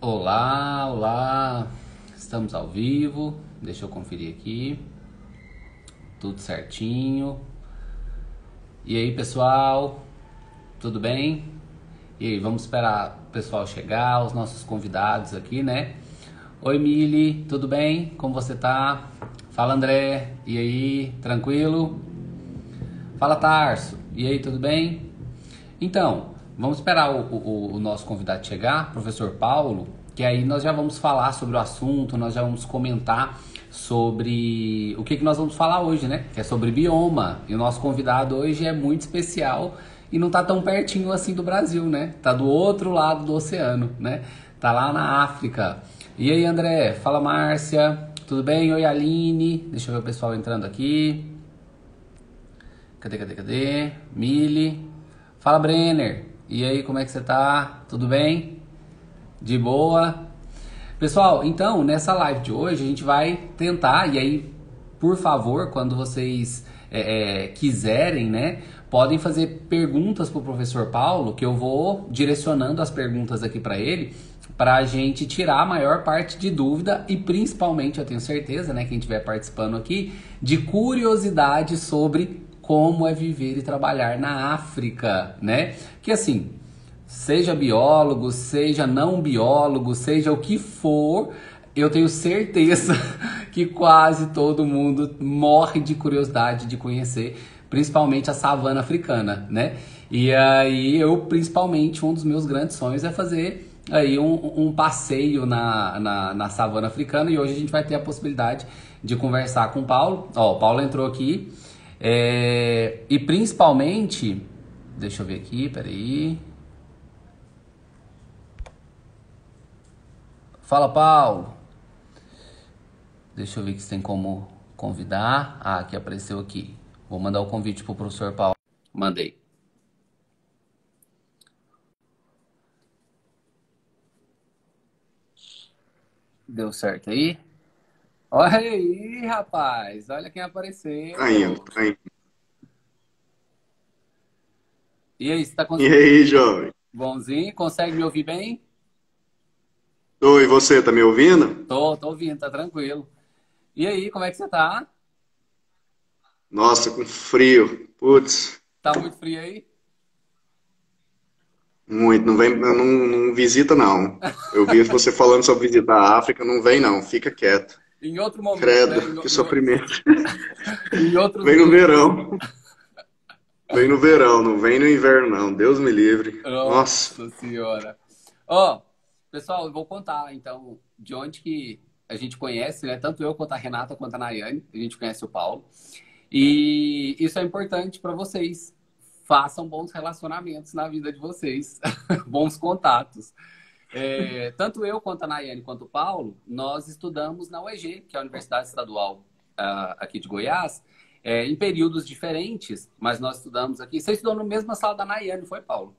Olá, olá, estamos ao vivo. Deixa eu conferir aqui. Tudo certinho. E aí, pessoal? Tudo bem? E aí, vamos esperar o pessoal chegar, os nossos convidados aqui, né? Oi, Mili, tudo bem? Como você tá? Fala, André. E aí, tranquilo? Fala, Tarso. E aí, tudo bem? Então, Vamos esperar o, o, o, nosso convidado chegar, professor Paulo, que aí nós já vamos falar sobre o assunto, nós já vamos comentar sobre o que, que nós vamos falar hoje, né? Que é sobre bioma. E o nosso convidado hoje é muito especial e não tá tão pertinho assim do Brasil, né? Tá do outro lado do oceano, né? Tá lá na África. E aí, André? Fala, Márcia. Tudo bem? Oi, Aline. Deixa eu ver o pessoal entrando aqui. Cadê, cadê, cadê? Mili. Fala, Brenner. E aí, como é que você tá? Tudo bem? De boa? Pessoal, então, nessa live de hoje a gente vai tentar, e aí, por favor, quando vocês é, é, quiserem, né, podem fazer perguntas para o professor Paulo, que eu vou direcionando as perguntas aqui para ele, para a gente tirar a maior parte de dúvida e principalmente, eu tenho certeza, né, quem estiver participando aqui, de curiosidade sobre como é viver e trabalhar na África, né? Que assim, seja biólogo, seja não biólogo, seja o que for, eu tenho certeza que quase todo mundo morre de curiosidade de conhecer, principalmente a savana africana, né? E aí eu, principalmente, um dos meus grandes sonhos é fazer aí um, um passeio na, na, na, savana africana e hoje a gente vai ter a possibilidade de conversar com o Paulo. Ó, o Paulo entrou aqui, é, e principalmente, deixa eu ver aqui, peraí. Fala, Paulo. Deixa eu ver se tem como convidar. Ah, aqui apareceu aqui. Vou mandar o convite pro professor Paulo. Mandei. Deu certo aí? Olha aí, rapaz. Olha quem apareceu. Tá indo, tá indo. E aí, você tá conseguindo? E aí, jovem? Bonzinho? Consegue me ouvir bem? Oi, você tá me ouvindo? Tô, tô ouvindo, tá tranquilo. E aí, como é que você tá? Nossa, com frio. Putz. Tá muito frio aí? Muito, não vem, não, não visita não. Eu vi você falando sobre visitar a África, não vem não, fica quieto. Em outro momento. Credo, né? que sou primeiro. em outro Vem no verão. Vem no verão, não vem no inverno, não. Deus me livre. Nossa, Nossa senhora. Ó, oh, pessoal, eu vou contar então de onde que a gente conhece, né? Tanto eu quanto a Renata quanto a Nayane, a gente conhece o Paulo. E isso é importante para vocês. Façam bons relacionamentos na vida de vocês, bons contatos. É, tanto eu quanto a Nayane quanto o Paulo, nós estudamos na UEG, que é a Universidade Estadual uh, aqui de Goiás, é, em períodos diferentes, mas nós estudamos aqui. Você estudou na mesma sala da Nayane, foi, Paulo?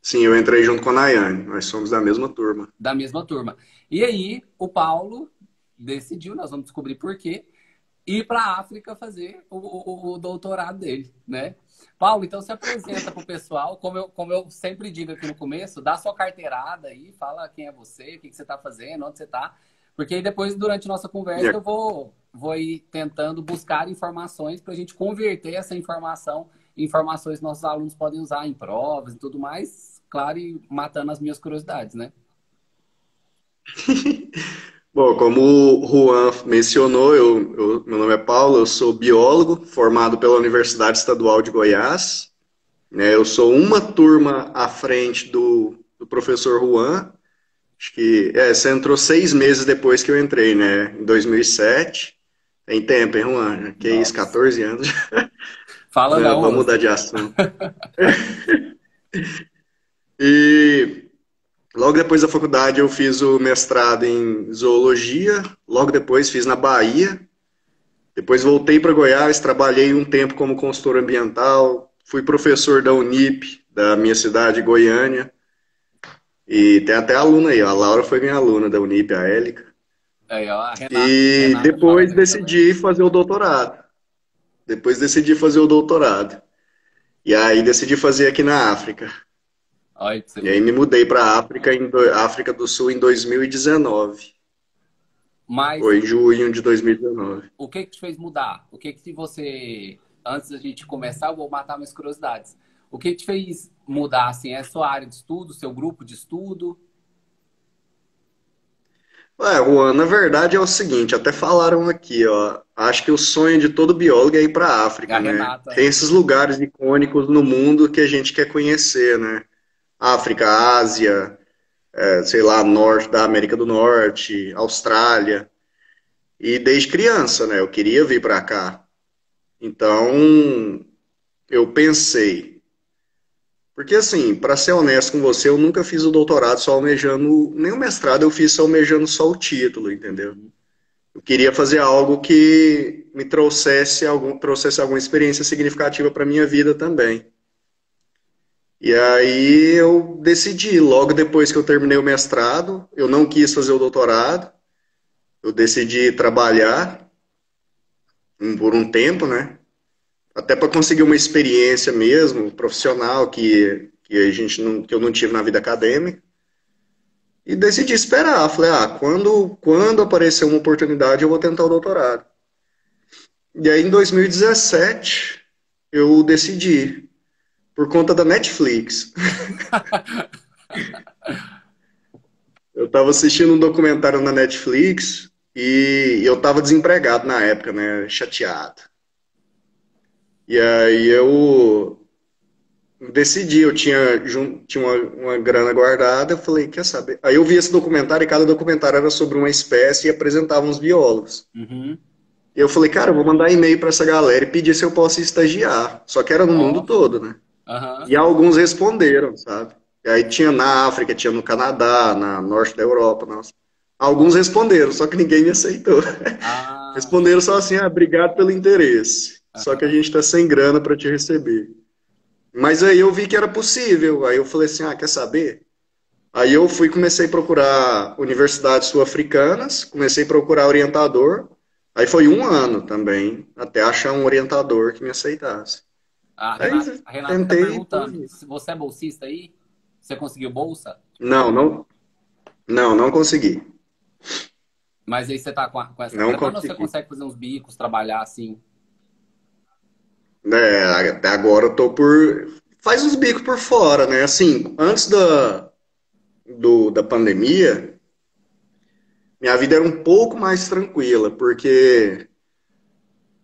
Sim, eu entrei junto com a Nayane. Nós somos da mesma turma. Da mesma turma. E aí, o Paulo decidiu, nós vamos descobrir por quê, ir para a África fazer o, o, o doutorado dele, né? Paulo, então se apresenta para o pessoal, como eu, como eu sempre digo aqui no começo, dá sua carteirada aí, fala quem é você, o que, que você está fazendo, onde você está. Porque aí depois, durante nossa conversa, eu vou, vou ir tentando buscar informações para a gente converter essa informação em informações que nossos alunos podem usar em provas e tudo mais, claro, e matando as minhas curiosidades, né? Bom, como o Juan mencionou, eu, eu, meu nome é Paulo, eu sou biólogo, formado pela Universidade Estadual de Goiás. Né, eu sou uma turma à frente do, do professor Juan. Acho que é, você entrou seis meses depois que eu entrei, né? Em 2007. Tem tempo, hein, Juan? Que Nossa. isso, 14 anos. Fala não. Vamos mudar de assunto. e Logo depois da faculdade eu fiz o mestrado em zoologia, logo depois fiz na Bahia. Depois voltei para Goiás, trabalhei um tempo como consultor ambiental, fui professor da Unip, da minha cidade, Goiânia. E tem até aluna aí, a Laura foi minha aluna da Unip, a Élica. Aí, ó, a Renata, e Renata depois decidi fazer o doutorado. Depois decidi fazer o doutorado. E aí decidi fazer aqui na África. E aí me mudei para África, em do... África do Sul em 2019. Mas, Foi em junho de 2019. O que que te fez mudar? O que que você... Antes da gente começar, eu vou matar minhas curiosidades. O que te fez mudar, assim? É a sua área de estudo, seu grupo de estudo? Ué, Juan, na verdade é o seguinte, até falaram aqui, ó. Acho que o sonho de todo biólogo é ir para a África, né? Tem esses lugares icônicos no mundo que a gente quer conhecer, né? África, Ásia, é, sei lá, norte da América do Norte, Austrália. E desde criança, né? Eu queria vir para cá. Então, eu pensei, porque, assim, para ser honesto com você, eu nunca fiz o doutorado só almejando, nem o mestrado eu fiz só almejando só o título, entendeu? Eu queria fazer algo que me trouxesse, algum, trouxesse alguma experiência significativa para minha vida também. E aí eu decidi, logo depois que eu terminei o mestrado, eu não quis fazer o doutorado, eu decidi trabalhar por um tempo, né? até para conseguir uma experiência mesmo profissional que, que a gente não, que eu não tive na vida acadêmica e decidi esperar. Falei, ah, quando, quando aparecer uma oportunidade eu vou tentar o doutorado. E aí em 2017 eu decidi, por conta da Netflix. eu estava assistindo um documentário na Netflix e eu estava desempregado na época, né? Chateado. E aí eu decidi, eu tinha, tinha uma, uma grana guardada, eu falei, quer saber? Aí eu vi esse documentário e cada documentário era sobre uma espécie e apresentava uns biólogos. Uhum. E eu falei, cara, eu vou mandar e-mail para essa galera e pedir se eu posso estagiar. Só que era no mundo todo, né? Uhum. E alguns responderam, sabe? E aí tinha na África, tinha no Canadá, na norte da Europa, nossa. Alguns responderam, só que ninguém me aceitou. Ah. responderam só assim, ah, obrigado pelo interesse. Só que a gente está sem grana para te receber. Mas aí eu vi que era possível. Aí eu falei assim: ah, quer saber? Aí eu fui comecei a procurar universidades sul-africanas, comecei a procurar orientador. Aí foi um ano também, até achar um orientador que me aceitasse. A Renata, aí, a Renata tá tentei... perguntando, se você é bolsista aí? Você conseguiu bolsa? Não, não. Não, não consegui. Mas aí você tá com, com essa não grana, ou você consegue fazer uns bicos, trabalhar assim? até agora eu tô por. Faz uns bicos por fora, né? Assim, antes da, do, da pandemia, minha vida era um pouco mais tranquila, porque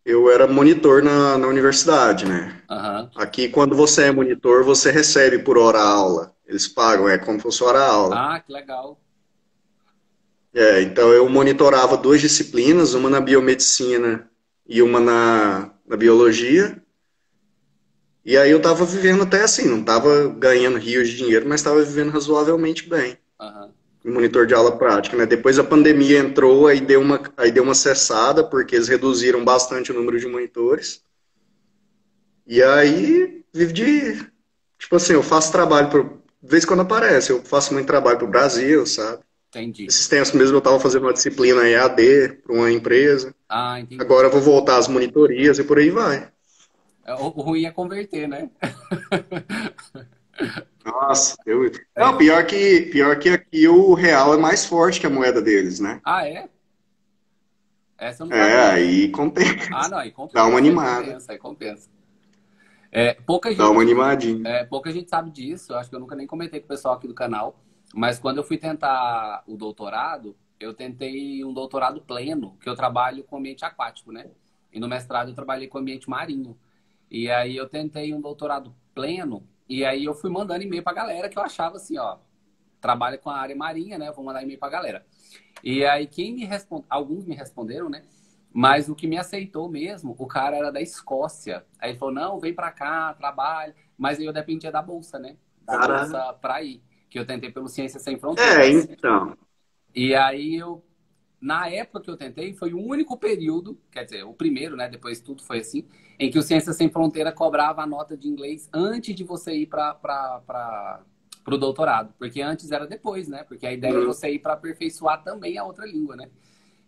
eu era monitor na, na universidade, né? Uhum. Aqui, quando você é monitor, você recebe por hora aula. Eles pagam, é como se fosse hora aula. Ah, que legal. É, então eu monitorava duas disciplinas, uma na biomedicina e uma na, na biologia. E aí eu tava vivendo até assim, não tava ganhando rios de dinheiro, mas tava vivendo razoavelmente bem. Monitor de aula prática, né? Depois a pandemia entrou, aí deu uma, aí deu uma cessada, porque eles reduziram bastante o número de monitores. E aí, vivo de. Tipo assim, eu faço trabalho, pro, de vez em quando aparece, eu faço muito trabalho pro Brasil, sabe? Entendi. Esses tempos mesmo eu tava fazendo uma disciplina EAD para uma empresa. Ah, entendi. Agora eu vou voltar às monitorias e por aí vai. É, o ruim é converter, né? Nossa, eu... Não, pior que, pior que aqui o real é mais forte que a moeda deles, né? Ah, é? Essa não é, aí compensa. Ah, não, aí compensa. Dá uma animada. Compensa, aí compensa. É, pouca gente, Dá uma animadinha. É, pouca gente sabe disso, eu acho que eu nunca nem comentei com o pessoal aqui do canal, mas quando eu fui tentar o doutorado, eu tentei um doutorado pleno, que eu trabalho com ambiente aquático, né? E no mestrado eu trabalhei com ambiente marinho. E aí eu tentei um doutorado pleno, e aí eu fui mandando e-mail pra galera que eu achava assim, ó, trabalha com a área marinha, né? Vou mandar e-mail pra galera. E aí quem me respondeu, alguns me responderam, né? Mas o que me aceitou mesmo, o cara era da Escócia. Aí ele falou: não, vem pra cá, trabalha. Mas aí eu dependia da bolsa, né? Da Caramba. bolsa pra ir. Que eu tentei pelo Ciência Sem Fronteiras. É, então. E aí eu na época que eu tentei, foi o único período, quer dizer, o primeiro, né? Depois tudo foi assim, em que o Ciência Sem Fronteira cobrava a nota de inglês antes de você ir para o doutorado. Porque antes era depois, né? Porque a ideia uhum. é você ir para aperfeiçoar também a outra língua, né?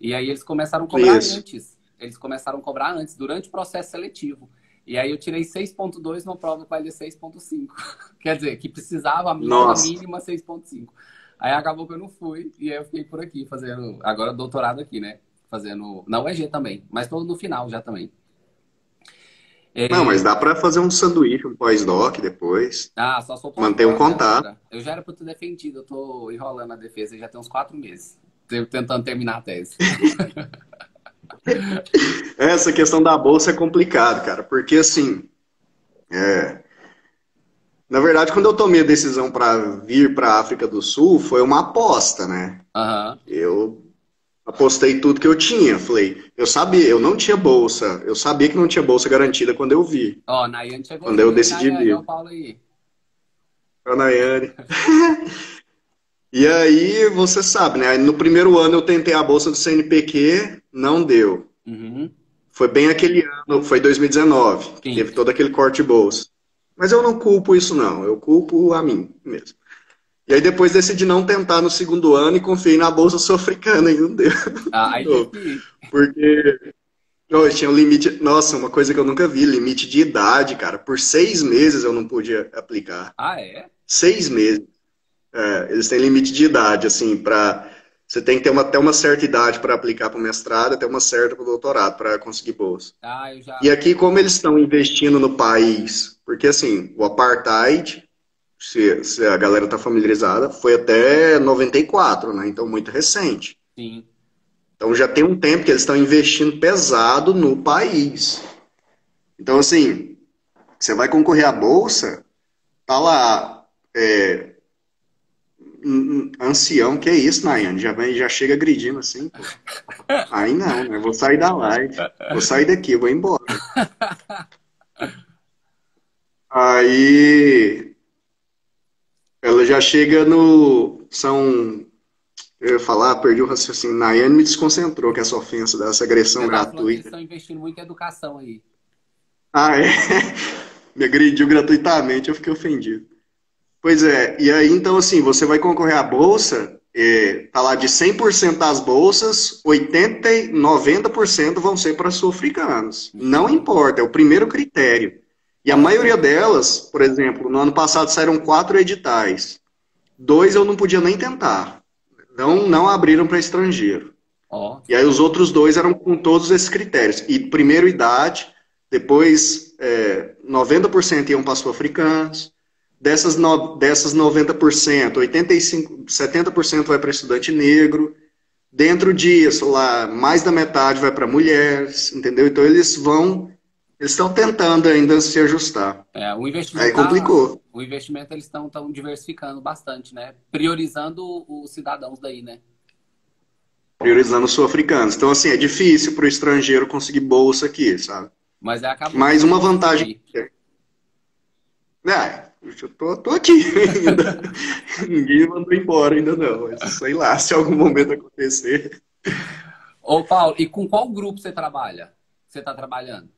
E aí eles começaram a cobrar Isso. antes. Eles começaram a cobrar antes, durante o processo seletivo. E aí eu tirei 6.2 numa prova com a 6.5. Quer dizer, que precisava a mínima, mínima 6.5. Aí acabou que eu não fui e aí eu fiquei por aqui fazendo, agora doutorado aqui, né? Fazendo, na UEG também, mas todo no final já também. É... Não, mas dá para fazer um sanduíche, um pós-doc depois. Ah, só sou Manter um contato. Agora. Eu já era para ter defendido, eu tô enrolando a defesa já tem uns quatro meses, tentando terminar a tese. Essa questão da bolsa é complicado, cara, porque assim, é... na verdade, quando eu tomei a decisão para vir para a África do Sul, foi uma aposta, né? Uhum. Eu apostei tudo que eu tinha. Falei, eu sabia, eu não tinha bolsa, eu sabia que não tinha bolsa garantida quando eu vi. Ó, oh, Nayane chegou. Quando eu decidi Nayane, vir. Ó, Paulo aí. Ó, Nayane. e aí, você sabe, né? No primeiro ano eu tentei a bolsa do CNPq, não deu. Uhum. Foi bem aquele ano, foi 2019, Sim. teve todo aquele corte de bolsa. Mas eu não culpo isso, não. Eu culpo a mim mesmo. E aí depois decidi não tentar no segundo ano e confiei na bolsa sul-africana e não deu. Ah, aí Porque oh, tinha um limite. Nossa, uma coisa que eu nunca vi, limite de idade, cara. Por seis meses eu não podia aplicar. Ah, é? Seis meses. É, eles têm limite de idade, assim, para você tem que ter uma, até uma certa idade para aplicar para o mestrado, até uma certa para o doutorado, para conseguir bolsa. Ah, já... E aqui, como eles estão investindo no país, porque assim, o apartheid se, se a galera tá familiarizada, foi até 94, né? Então, muito recente. Sim. Então, já tem um tempo que eles estão investindo pesado no país. Então, assim, você vai concorrer à bolsa, tá lá, é, ancião, que é isso, Nayane? Já, vem, já chega agredindo assim, pô. Aí não, né? Vou sair da live. Vou sair daqui, vou embora. Aí ela já chega no. São. Eu ia falar, perdi o raciocínio. Nayane me desconcentrou com essa ofensa, dessa agressão gratuita. Eles estão investindo muito em educação aí. Ah, é? Me agrediu gratuitamente, eu fiquei ofendido. Pois é, e aí então assim, você vai concorrer à bolsa, é, tá lá de 100% das bolsas, 80, 90% vão ser para sul-africanos. Não importa, é o primeiro critério. E a maioria delas, por exemplo, no ano passado saíram quatro editais. Dois eu não podia nem tentar. Não, não abriram para estrangeiro. Oh. E aí os outros dois eram com todos esses critérios. E primeiro idade, depois é, 90% iam para sul-africanos. Dessas, no, dessas 90%, 85, 70% vai para estudante negro. Dentro disso, lá, mais da metade vai para mulheres, entendeu? Então eles vão eles estão tentando ainda se ajustar. É, o investimento Aí complicou. Tá, o investimento eles estão tão diversificando bastante, né? Priorizando os cidadãos daí, né? Priorizando os sul-africanos. Então, assim, é difícil para o estrangeiro conseguir bolsa aqui, sabe? Mas é acabou. Mais uma vantagem. É, eu tô, tô aqui ainda. Ninguém mandou embora ainda não. Mas sei lá, se algum momento acontecer. Ô, Paulo, e com qual grupo você trabalha? Você está trabalhando?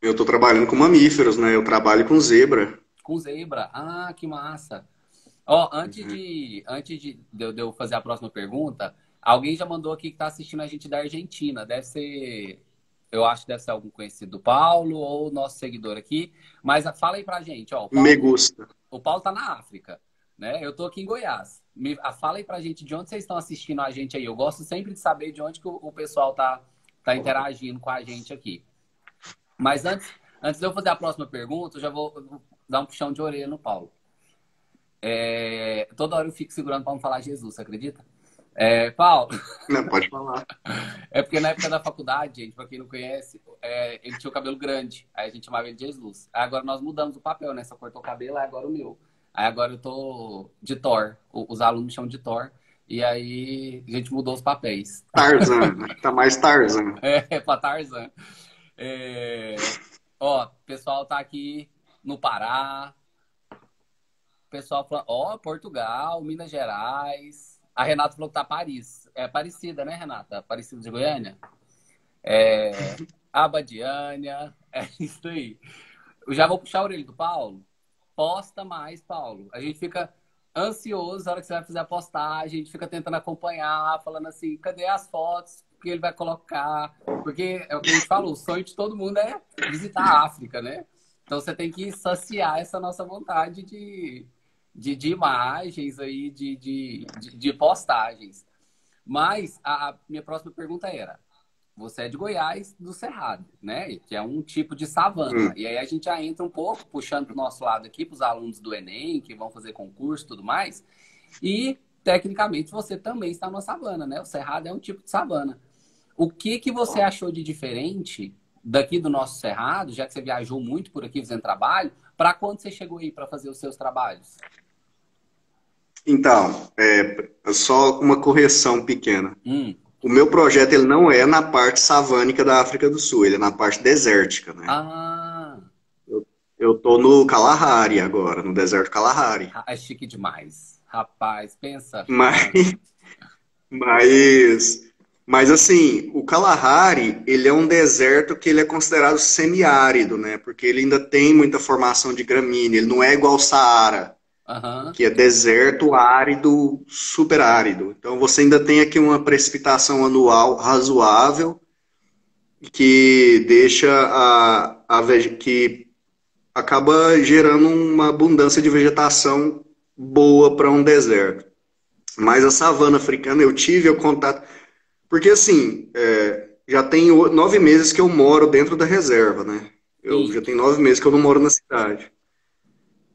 Eu estou trabalhando com mamíferos, né? Eu trabalho com zebra. Com zebra? Ah, que massa. Ó, antes, uhum. de, antes de, de eu fazer a próxima pergunta, alguém já mandou aqui que está assistindo a gente da Argentina. Deve ser, eu acho que deve ser algum conhecido do Paulo ou nosso seguidor aqui. Mas fala aí pra gente, ó. Paulo, Me gusta. O Paulo tá na África, né? Eu tô aqui em Goiás. Me, fala aí pra gente de onde vocês estão assistindo a gente aí. Eu gosto sempre de saber de onde que o, o pessoal tá, tá interagindo com a gente aqui. Mas antes, antes de eu fazer a próxima pergunta, eu já vou, dar um puxão de orelha no Paulo. É, toda hora eu fico segurando para não falar Jesus, você acredita? É, Paulo. Não, pode falar. É porque na época da faculdade, gente, para quem não conhece, é, ele tinha o cabelo grande. Aí a gente chamava ele de Jesus. Aí agora nós mudamos o papel, né? Só cortou o cabelo, aí agora o meu. Aí agora eu tô de Thor. Os alunos me chamam de Thor. E aí a gente mudou os papéis. Tarzan. tá mais Tarzan. É, pra Tarzan. É... Ó, o pessoal tá aqui no Pará. O pessoal falando, ó, Portugal, Minas Gerais. A Renata falou que tá Paris. É parecida, né, Renata? Parecida de Goiânia? É... Abadiânia. É isso aí. Eu já vou puxar a orelha do Paulo. Posta mais, Paulo. A gente fica ansioso na hora que você vai fazer a postagem, a gente fica tentando acompanhar, falando assim, cadê as fotos? que ele vai colocar. Porque é o que a gente falou, o sonho de todo mundo é visitar a África, né? Então você tem que saciar essa nossa vontade de, de, de imagens aí, de, de, de, de postagens. Mas a, a minha próxima pergunta era: você é de Goiás, do Cerrado, né? Que é um tipo de savana. Hum. E aí a gente já entra um pouco, puxando para o nosso lado aqui, para os alunos do Enem, que vão fazer concurso e tudo mais. E, tecnicamente, você também está numa savana, né? O Cerrado é um tipo de savana. O que, que você achou de diferente daqui do nosso Cerrado, já que você viajou muito por aqui fazendo trabalho, para quando você chegou aí para fazer os seus trabalhos? Então, é, só uma correção pequena. Hum. O meu projeto ele não é na parte savânica da África do Sul, ele é na parte desértica, né? Ah. Eu, eu tô no Kalahari agora, no deserto Kalahari. É chique demais. Rapaz, pensa. Mas, mas, mas assim, o Kalahari, ele é um deserto que ele é considerado semiárido, né? Porque ele ainda tem muita formação de gramínea, ele não é igual ao Saara. Uhum. que é deserto árido, super árido. Então você ainda tem aqui uma precipitação anual razoável que deixa a, a que acaba gerando uma abundância de vegetação boa para um deserto. Mas a savana africana eu tive o contato porque assim é, já tem nove meses que eu moro dentro da reserva, né? Eu Sim. já tenho nove meses que eu não moro na cidade.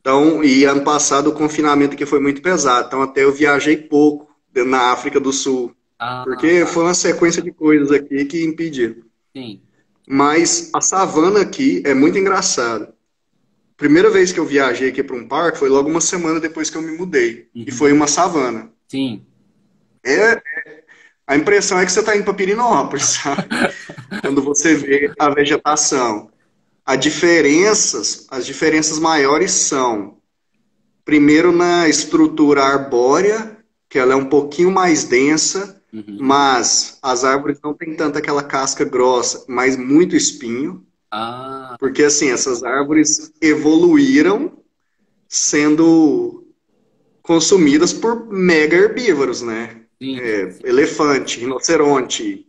Então, e ano passado o confinamento aqui foi muito pesado, então até eu viajei pouco na África do Sul. Ah, porque tá. foi uma sequência de coisas aqui que impediram. Sim. Mas a savana aqui é muito engraçada. Primeira vez que eu viajei aqui para um parque foi logo uma semana depois que eu me mudei. Uhum. E foi uma savana. Sim. É, é a impressão é que você está indo para Pirinópolis, sabe? Quando você vê a vegetação. As diferenças, as diferenças maiores são, primeiro na estrutura arbórea, que ela é um pouquinho mais densa, uhum. mas as árvores não têm tanta aquela casca grossa, mas muito espinho. Ah. Porque assim, essas árvores evoluíram sendo consumidas por mega herbívoros, né? É, elefante, rinoceronte,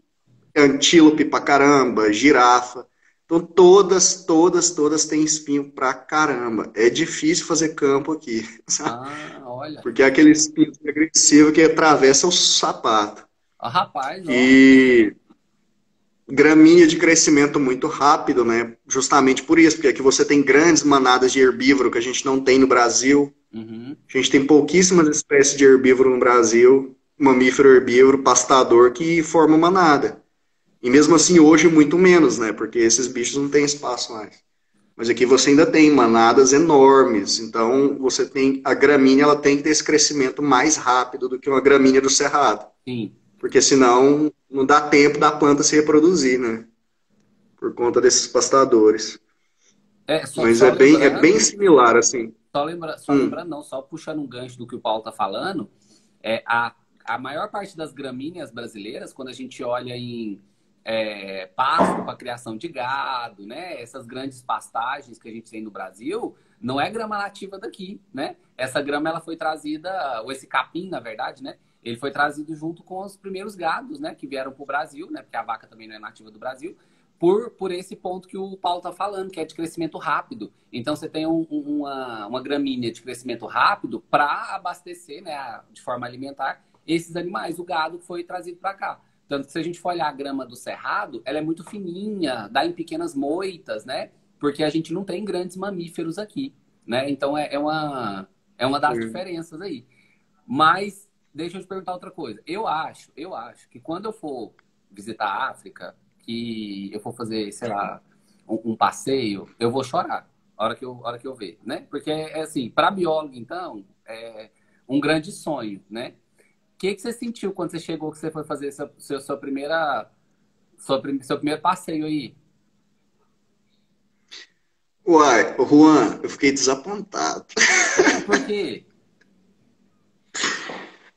antílope pra caramba, girafa. Então todas, todas, todas têm espinho pra caramba. É difícil fazer campo aqui. Sabe? Ah, olha. Porque é aquele espinho agressivo que atravessa o sapato. Ah, rapaz, E gramínea de crescimento muito rápido, né? Justamente por isso, porque aqui você tem grandes manadas de herbívoro que a gente não tem no Brasil. Uhum. A gente tem pouquíssimas espécies de herbívoro no Brasil, mamífero herbívoro, pastador, que forma manada. E mesmo assim, hoje, muito menos, né? Porque esses bichos não têm espaço mais. Mas aqui você ainda tem manadas enormes. Então, você tem. A gramínea ela tem que ter esse crescimento mais rápido do que uma gramínea do cerrado. Sim. Porque senão não dá tempo da planta se reproduzir, né? Por conta desses pastadores. É, só, Mas só é, bem, é bem similar, assim. Só, lembra, só hum. lembrando, não, só puxando um gancho do que o Paulo tá falando, é a, a maior parte das gramíneas brasileiras, quando a gente olha em é, pasto para criação de gado, né? Essas grandes pastagens que a gente tem no Brasil, não é grama nativa daqui, né? Essa grama ela foi trazida, ou esse capim, na verdade, né? Ele foi trazido junto com os primeiros gados, né? Que vieram para o Brasil, né? Porque a vaca também não é nativa do Brasil. Por, por esse ponto que o Paulo está falando, que é de crescimento rápido. Então, você tem um, uma, uma gramínea de crescimento rápido para abastecer, né, de forma alimentar, esses animais. O gado foi trazido para cá. Tanto que se a gente for olhar a grama do cerrado, ela é muito fininha, dá em pequenas moitas, né? Porque a gente não tem grandes mamíferos aqui, né? Então é, é uma, é uma das Sim. diferenças aí. Mas deixa eu te perguntar outra coisa. Eu acho, eu acho que quando eu for visitar a África, que eu for fazer, sei lá, um, um passeio, eu vou chorar a hora que eu, hora que eu ver, né? Porque é assim, para biólogo então, é um grande sonho, né? Que, que você sentiu quando você chegou, que você foi fazer seu, seu, sua primeira, sua, seu primeiro passeio aí? Uai, Juan, eu fiquei desapontado. Por quê?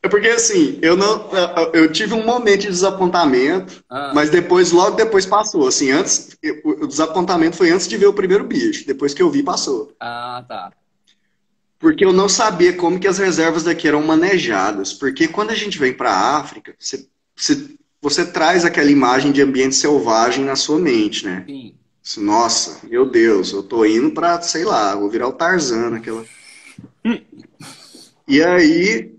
É porque assim, eu não, eu tive um momento de desapontamento, ah. mas depois, logo depois passou. Assim, antes, o desapontamento foi antes de ver o primeiro bicho. Depois que eu vi, passou. Ah, tá porque eu não sabia como que as reservas daqui eram manejadas. Porque quando a gente vem para a África, você, você você traz aquela imagem de ambiente selvagem na sua mente, né? Sim. Nossa, meu Deus, eu tô indo pra, sei lá, vou virar o Tarzan, aquela. E aí,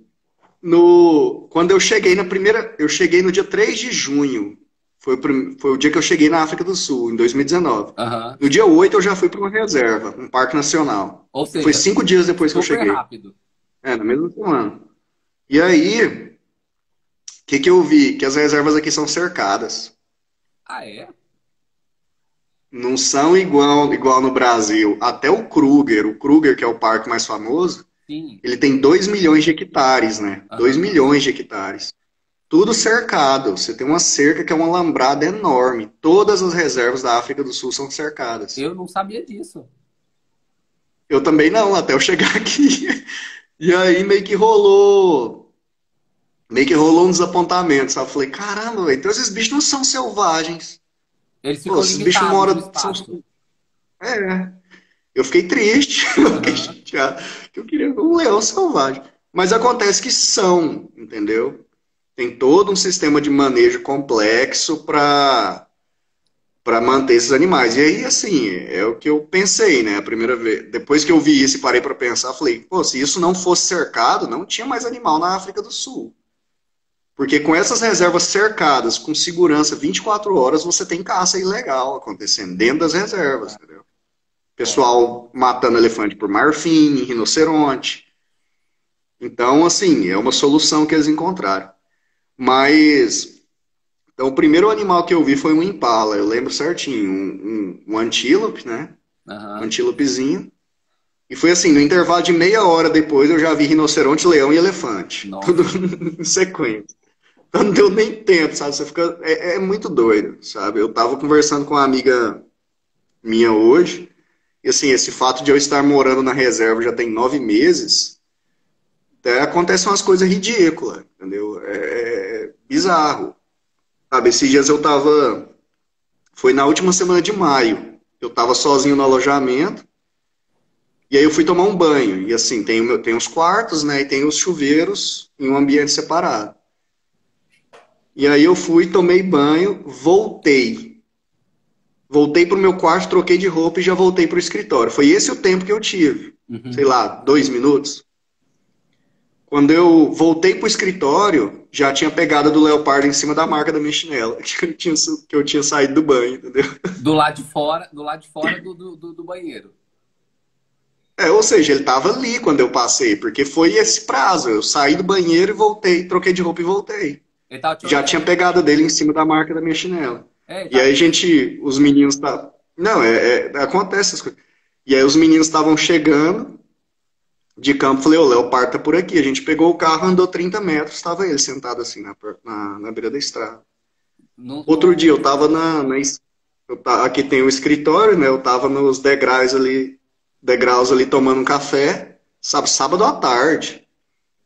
no, quando eu cheguei na primeira. Eu cheguei no dia 3 de junho. Foi o, foi o dia que eu cheguei na África do Sul, em 2019. Aham. No dia 8 eu já fui para uma reserva, um parque nacional. Ou seja, Foi cinco dias depois que eu cheguei. rápido. É, na mesma semana. E aí, o que, que eu vi? Que as reservas aqui são cercadas. Ah, é? Não são igual, igual no Brasil. Até o Kruger, o Kruger, que é o parque mais famoso, Sim. ele tem 2 milhões de hectares, né? Aham. 2 milhões de hectares. Tudo cercado. Você tem uma cerca que é uma alambrada enorme. Todas as reservas da África do Sul são cercadas. Eu não sabia disso. Eu também não, até eu chegar aqui. E aí meio que rolou. Meio que rolou um desapontamento, sabe? Eu falei, caramba, então esses bichos não são selvagens. Eles Pô, ficam esses bichos moram. são- É. Eu fiquei triste. Eu fiquei chateado. Eu queria um leão selvagem. Mas acontece que são, entendeu? Tem todo um sistema de manejo complexo para para manter esses animais. E aí, assim, é o que eu pensei, né? A primeira vez. Depois que eu vi isso e parei para pensar, falei, pô, se isso não fosse cercado, não tinha mais animal na África do Sul. Porque com essas reservas cercadas, com segurança 24 horas, você tem caça ilegal acontecendo dentro das reservas, entendeu? Pessoal matando elefante por marfim, rinoceronte. Então, assim, é uma solução que eles encontraram. Mas, então, o primeiro animal que eu vi foi um impala, eu lembro certinho, um, um, um antílope, né? Um Aham. antílopezinho. E foi assim, no intervalo de meia hora depois eu já vi rinoceronte, leão e elefante. Nossa. Tudo em sequência. Então não deu nem tempo, sabe? Você fica. É, é muito doido, sabe? Eu tava conversando com uma amiga minha hoje, e assim, esse fato de eu estar morando na reserva já tem nove meses, até acontecem umas coisas ridículas, entendeu? É, é bizarro. Sabe, esses dias eu tava. Foi na última semana de maio. Eu tava sozinho no alojamento. E aí eu fui tomar um banho. E assim, tem, o meu- tem os quartos, né? E tem os chuveiros em um ambiente separado. E aí eu fui, tomei banho, voltei. Voltei pro meu quarto, troquei de roupa e já voltei pro escritório. Foi esse o tempo que eu tive. Uhum. Sei lá, dois minutos. Quando eu voltei pro escritório, já tinha pegada do leopardo em cima da marca da minha chinela. Que eu tinha, que eu tinha saído do banho, entendeu? Do lado de fora, do lado de fora do, do, do- banheiro. É, ou seja, ele tava ali quando eu passei, porque foi esse prazo. Eu saí do banheiro e voltei, troquei de roupa e voltei. Já tinha pegada dele em cima da marca da minha chinela. É, E aí a gente, os meninos tá, não, é, é- acontece essas coisas. E aí os meninos estavam chegando de campo, falei, ô, Leopardo tá por aqui. A gente pegou o carro, andou 30 metros, estava ele sentado assim na, na, na beira da estrada. não- Outro não- dia eu tava na, na eu aqui tem o escritório, né? Eu tava nos degraus ali, degraus ali tomando um café, sabe, sábado à tarde.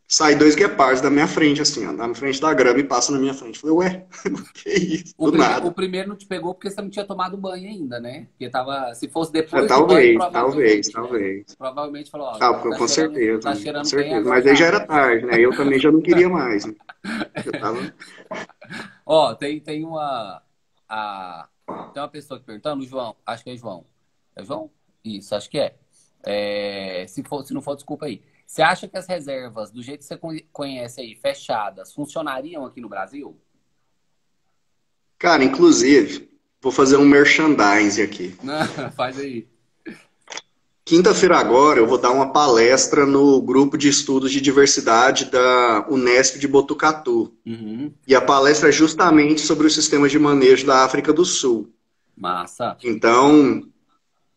Sai dois guepardos da minha frente, assim, ó, na frente da grama e passa na minha frente. Falei, ué, que isso? O, prime- nada. o primeiro não te pegou porque você não tinha tomado banho ainda, né? Porque tava. Se fosse depois É, do banho, talvez, talvez, né? talvez. Provavelmente falou, ó, Ah, tá com, certeza, Tá com certeza. Mas aí já era tarde, né? Eu também já não queria mais. Né? Tava... Ó, tem, tem uma. A, tem uma pessoa aqui perguntando, o João, acho que é João. É João? Isso, acho que é. É, se, for, se não for, desculpa aí. Você acha que as reservas, do jeito que você conhe- conhece aí, fechadas, funcionariam aqui no Brasil? Cara, inclusive, vou fazer um merchandising aqui. Não, faz aí. Quinta-feira agora eu vou dar uma palestra no grupo de estudos de diversidade da Unesp de Botucatu. Uhum, E a palestra é justamente sobre o sistema de manejo da África do Sul. massa. Então,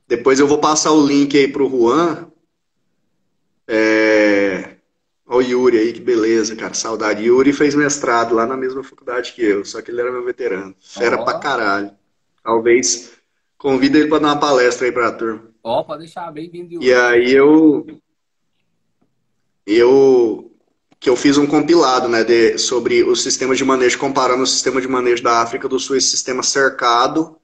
depois eu vou passar o link aí pro Juan. É... Ó o Yuri aí, que beleza, cara. Saudade. Yuri fez mestrado lá na mesma faculdade que eu, só que ele era meu veterano. Fera Ó. pra caralho. Talvez convida ele pra dar uma palestra aí pra turma. Ó, pode deixar bem-vindo. Yuri. E aí eu eu que eu fiz um compilado, né, de, sobre os sistemas de manejo comparando o sistema de manejo da África do Sul, esse sistema cercado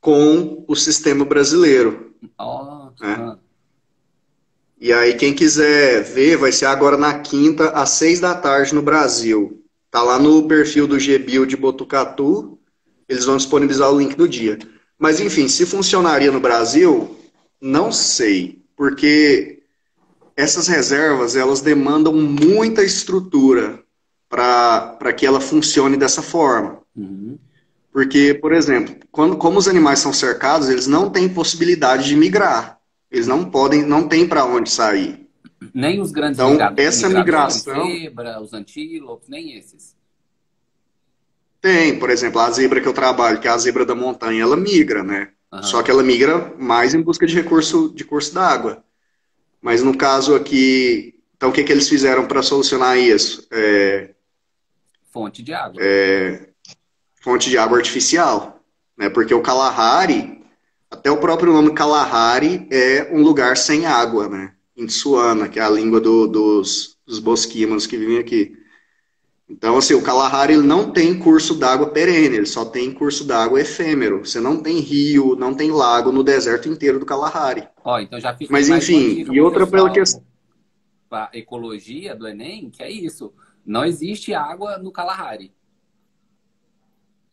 com o sistema brasileiro. Ó, É. E aí quem quiser ver vai ser agora na quinta às seis da tarde no Brasil, Tá lá no perfil do GBio de Botucatu, eles vão disponibilizar o link do dia. Mas enfim, se funcionaria no Brasil, não sei, porque essas reservas elas demandam muita estrutura para que ela funcione dessa forma. Uhum. Porque, por exemplo, quando, como os animais são cercados, eles não têm possibilidade de migrar. Eles não podem, não têm para onde sair. Nem os grandes então, essa migração, zebra, os antílopes, nem esses. Tem, por exemplo, a zebra que eu trabalho, que é a zebra da montanha, ela migra, né? Uhum. Só que ela migra mais em busca de recurso de curso d'água. Mas no caso aqui, então o que, que eles fizeram para solucionar isso? É, fonte de água. É, fonte de água artificial, né? Porque o Kalahari, até o próprio nome Kalahari é um lugar sem água, né? Em Tsuana, que é a língua do, dos, dos bosquímanos que vivem aqui. Então, assim, o Kalahari ele não tem curso d'água perene, ele só tem curso d'água efêmero. Você não tem rio, não tem lago no deserto inteiro do Kalahari. Ó, então já fiz Mas enfim, e outra pela questão. A ecologia do Enem, que é isso. Não existe água no Kalahari.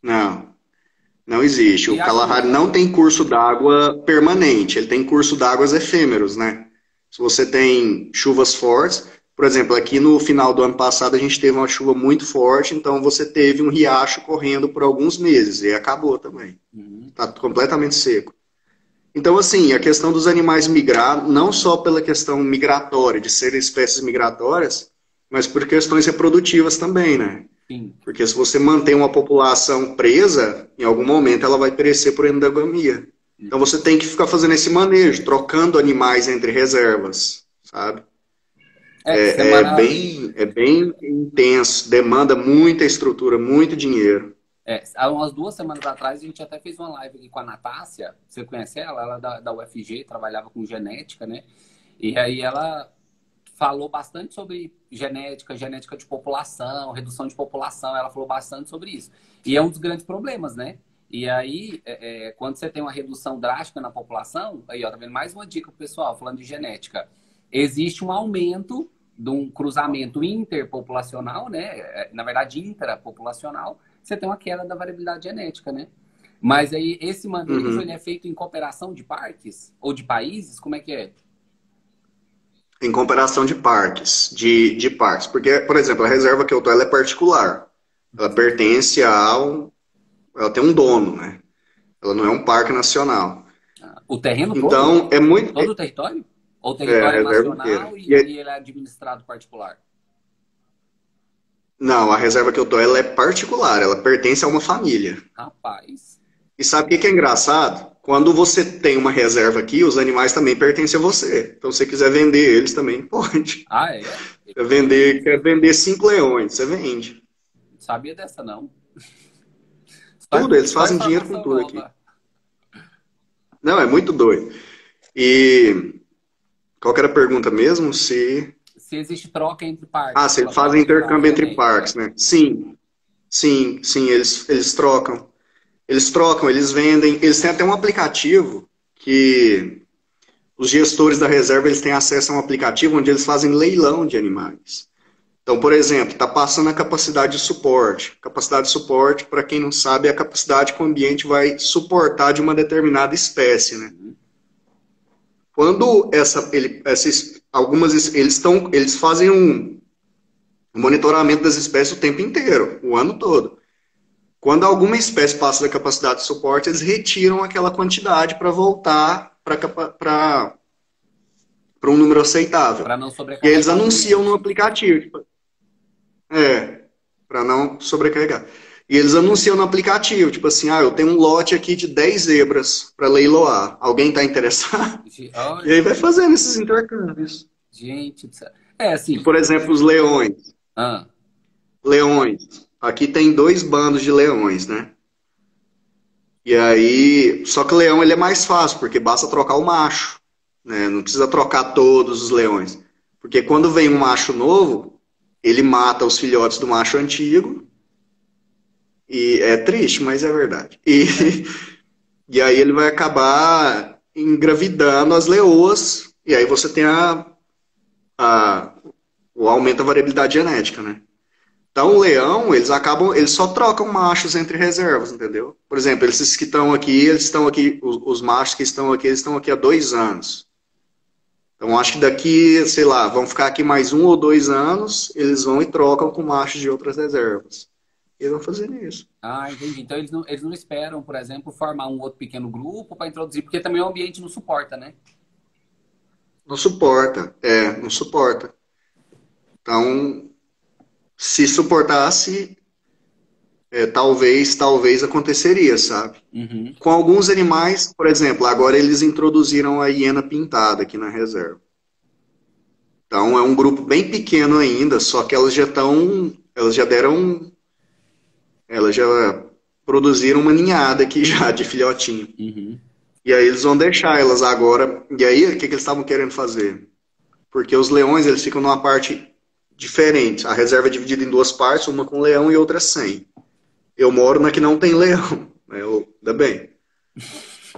Não. Não existe. O Kalahari não tem curso d'água permanente, ele tem curso d'águas efêmeros, né? Se você tem chuvas fortes, por exemplo, aqui no final do ano passado a gente teve uma chuva muito forte, então você teve um riacho correndo por alguns meses e acabou também. Está uhum. completamente seco. Então, assim, a questão dos animais migrar, não só pela questão migratória, de serem espécies migratórias, mas por questões reprodutivas também, né? Sim. Porque se você mantém uma população presa, em algum momento ela vai perecer por endogamia. Então você tem que ficar fazendo esse manejo, trocando animais entre reservas, sabe? É, é, é, bem, é bem intenso, demanda muita estrutura, muito dinheiro. É, há umas duas semanas atrás a gente até fez uma live aqui com a Natácia, você conhece ela? Ela é da, da UFG, trabalhava com genética, né? E aí ela falou bastante sobre genética, genética de população, redução de população, ela falou bastante sobre isso. E é um dos grandes problemas, né? E aí, é, é, quando você tem uma redução drástica na população, aí ó, tá vendo mais uma dica pro pessoal, falando de genética existe um aumento de um cruzamento interpopulacional, né? É, na verdade, intrapopulacional, você tem uma queda da variabilidade genética, né? Mas aí, esse manejo uhum. ele é feito em cooperação de parques ou de países? Como é que é? Em cooperação de parques, de, de parques. Porque, por exemplo, a reserva que eu tô, ela é particular. Ela pertence a um... Ela tem um dono, né? Ela não é um parque nacional. O terreno então, todo? é muito... Todo o território? Ou território é, nacional e, e, ele é administrado particular? Não, a reserva que eu tô, ela é particular, ela pertence a uma família. Rapaz. E sabe o que é engraçado? Quando você tem uma reserva aqui, os animais também pertencem a você. Então, se você quiser vender eles também, pode. Ah, é? Quer vender, quer vender cinco leões, você vende. Não sabia dessa, não. Tudo, eles fazem dinheiro com tudo aqui. Não, é muito doido. E qual era a pergunta mesmo? Se... Se existe troca entre parques. Ah, se eles fazem intercâmbio entre parques, né? Sim, sim, sim, eles, eles trocam. Eles trocam, eles vendem. Eles têm até um aplicativo que os gestores da reserva eles têm acesso a um aplicativo onde eles fazem leilão de animais. Então, por exemplo, está passando a capacidade de suporte. Capacidade de suporte, para quem não sabe, é a capacidade que o ambiente vai suportar de uma determinada espécie, né? Quando essa, ele, essas, algumas eles estão, eles fazem um monitoramento das espécies o tempo inteiro, o ano todo. Quando alguma espécie passa da capacidade de suporte, eles retiram aquela quantidade para voltar para um número aceitável. Para não sobrecarregar. E eles anunciam no aplicativo. É, para não sobrecarregar. E eles anunciam no aplicativo, tipo assim, ah, eu tenho um lote aqui de 10 zebras para leiloar. Alguém está interessado? e aí vai fazendo esses intercâmbios. Gente, é assim. Por exemplo, os leões. Ah. Leões. Aqui tem dois bandos de leões, né? E aí, só que o leão ele é mais fácil, porque basta trocar o macho, né? Não precisa trocar todos os leões. Porque quando vem um macho novo, ele mata os filhotes do macho antigo e é triste, mas é verdade. E, e aí ele vai acabar engravidando as leoas, e aí você tem a, a, o aumento da variabilidade genética, né? Então, o leão, eles acabam, eles só trocam machos entre reservas, entendeu? Por exemplo, esses que estão aqui, eles estão aqui, os, os, machos que estão aqui, eles estão aqui há dois anos. Então, acho que daqui, sei lá, vão ficar aqui mais um ou dois anos, eles vão e trocam com machos de outras reservas. E eles vão fazer isso. Ah, entendi. Então, eles não, eles não esperam, por exemplo, formar um outro pequeno grupo para introduzir, porque também o ambiente não suporta, né? Não suporta, é, não suporta. Então, se suportasse, é, talvez, talvez aconteceria, sabe? Uhum. Com alguns animais, por exemplo, agora eles introduziram a hiena pintada aqui na reserva. Então é um grupo bem pequeno ainda, só que elas já estão, elas já deram, elas já produziram uma ninhada aqui já de filhotinho. Uhum. E aí eles vão deixar elas agora. E aí o que, que eles estavam querendo fazer? Porque os leões eles ficam numa parte diferentes. A reserva é dividida em duas partes, uma com leão e outra sem. Eu moro na que não tem leão, né? Eu, ainda bem.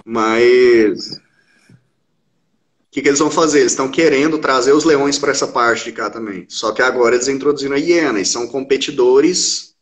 Mas o que, que eles vão fazer? Eles estão querendo trazer os leões para essa parte de cá também. Só que agora eles introduziram a hiena e são competidores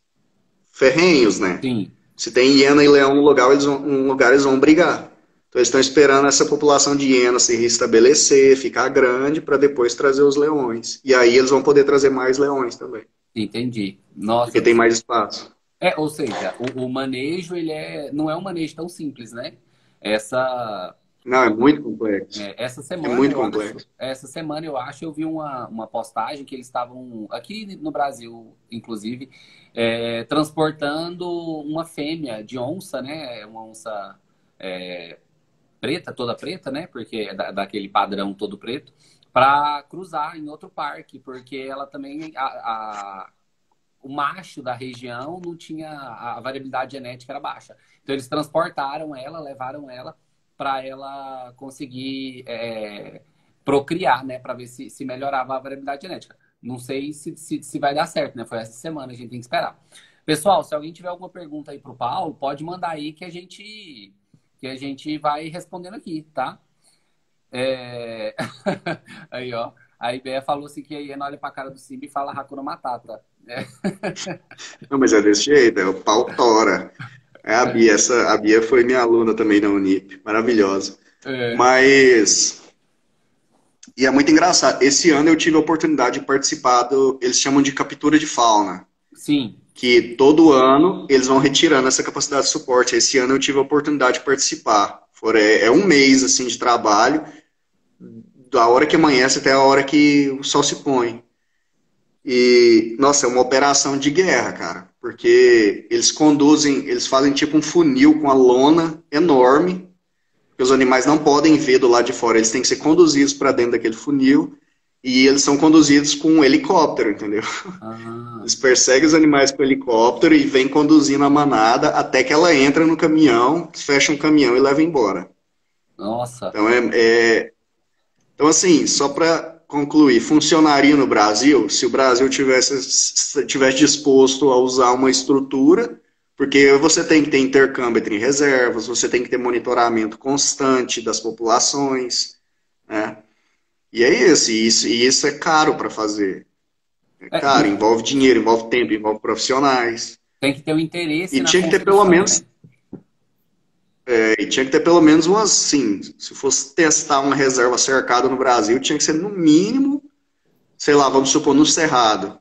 ferrenhos, né? Sim. Se tem hiena e leão no lugar, eles vão, no lugar eles vão brigar. Então eles estão esperando essa população de hienas se restabelecer, ficar grande, para depois trazer os leões. E aí eles vão poder trazer mais leões também. Entendi. Nossa. Porque tem mais espaço. É, ou seja, o, o, manejo ele é, não é um manejo tão simples, né? Essa. Não, é muito complexo. É, essa semana. É muito complexo. Acho, essa semana eu acho eu vi uma, uma postagem que eles estavam aqui no Brasil, inclusive, é, transportando uma fêmea de onça, né? Uma onça é, preta, toda preta, né? Porque é da, daquele padrão todo preto, para cruzar em outro parque, porque ela também a, a, o macho da região não tinha a variabilidade genética era baixa. Então eles transportaram ela, levaram ela para ela conseguir é, procriar, né? Para ver se, se melhorava a variabilidade genética. Não sei se, se, se vai dar certo, né? Foi essa semana, a gente tem que esperar. Pessoal, se alguém tiver alguma pergunta aí para o Paulo, pode mandar aí que a gente que a gente vai respondendo aqui, tá? É... aí, ó. A Ibea falou assim que a Iena olha pra cara do Simba e fala Hakuna Matata. É. Não, mas é desse jeito, é o pau tora. É a Bia, essa, a Bia foi minha aluna também na Unip, maravilhosa. É. Mas. E é muito engraçado. Esse ano eu tive a oportunidade de participar do. Eles chamam de captura de fauna. Sim que todo ano eles vão retirando essa capacidade de suporte. Esse ano eu tive a oportunidade de participar. É, é, um mês assim de trabalho, da hora que amanhece até a hora que o sol se põe. E, nossa, é uma operação de guerra, cara. Porque eles conduzem, eles fazem tipo um funil com a lona enorme, que os animais não podem ver do lado de fora, eles têm que ser conduzidos para dentro daquele funil. E eles são conduzidos com um helicóptero, entendeu? Ah. Eles perseguem os animais com helicóptero e vêm conduzindo a manada até que ela entra no caminhão, fecha um caminhão e leva embora. Nossa. Então, é, é... então assim, só para concluir, funcionaria no Brasil se o Brasil tivesse, tivesse disposto a usar uma estrutura, porque você tem que ter intercâmbio entre reservas, você tem que ter monitoramento constante das populações, né? E é isso, e isso, e isso é caro para fazer. É, é caro, é, envolve dinheiro, envolve tempo, envolve profissionais. Tem que ter o um interesse. E tinha que ter pelo menos. Né? É, e tinha que ter pelo menos umas, sim, se fosse testar uma reserva cercada no Brasil, tinha que ser no mínimo, sei lá, vamos supor, no Cerrado.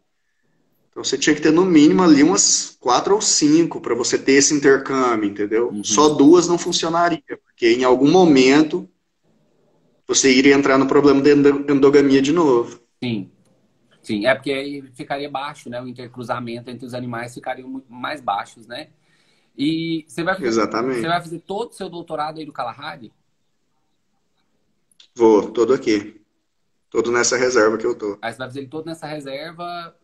Então você tinha que ter no mínimo ali umas quatro ou cinco para você ter esse intercâmbio, entendeu? Uhum. Só duas não funcionaria, porque em algum momento você iria entrar no problema da endogamia de novo. Sim. Sim, é porque aí ficaria baixo, né? O intercruzamento entre os animais ficaria mais baixos, né? E você vai fazer, Exatamente. Você vai fazer todo o seu doutorado aí do Kalahari? Vou, todo aqui. Todo nessa reserva que eu tô. Aí você vai fazer ele todo nessa reserva.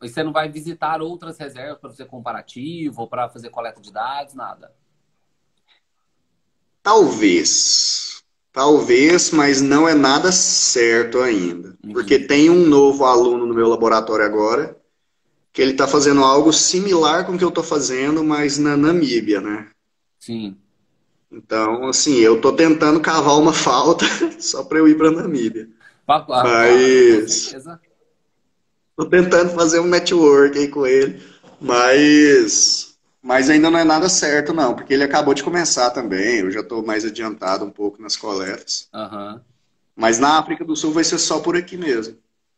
E você não vai visitar outras reservas para fazer comparativo ou para fazer coleta de dados, nada? Talvez. Talvez, mas não é nada certo ainda. Uhum. Porque tem um novo aluno no meu laboratório agora, que ele está fazendo algo similar com o que eu estou fazendo, mas na Namíbia, né? Sim. Então, assim, eu estou tentando cavar uma falta só para eu ir para Namíbia. Papo, mas... Tô tentando fazer um network aí com ele, mas, mas ainda não é nada certo, não, porque ele acabou de começar também. Eu já estou mais adiantado um pouco nas coletas. Aham. Mas na África do Sul vai ser só por aqui mesmo.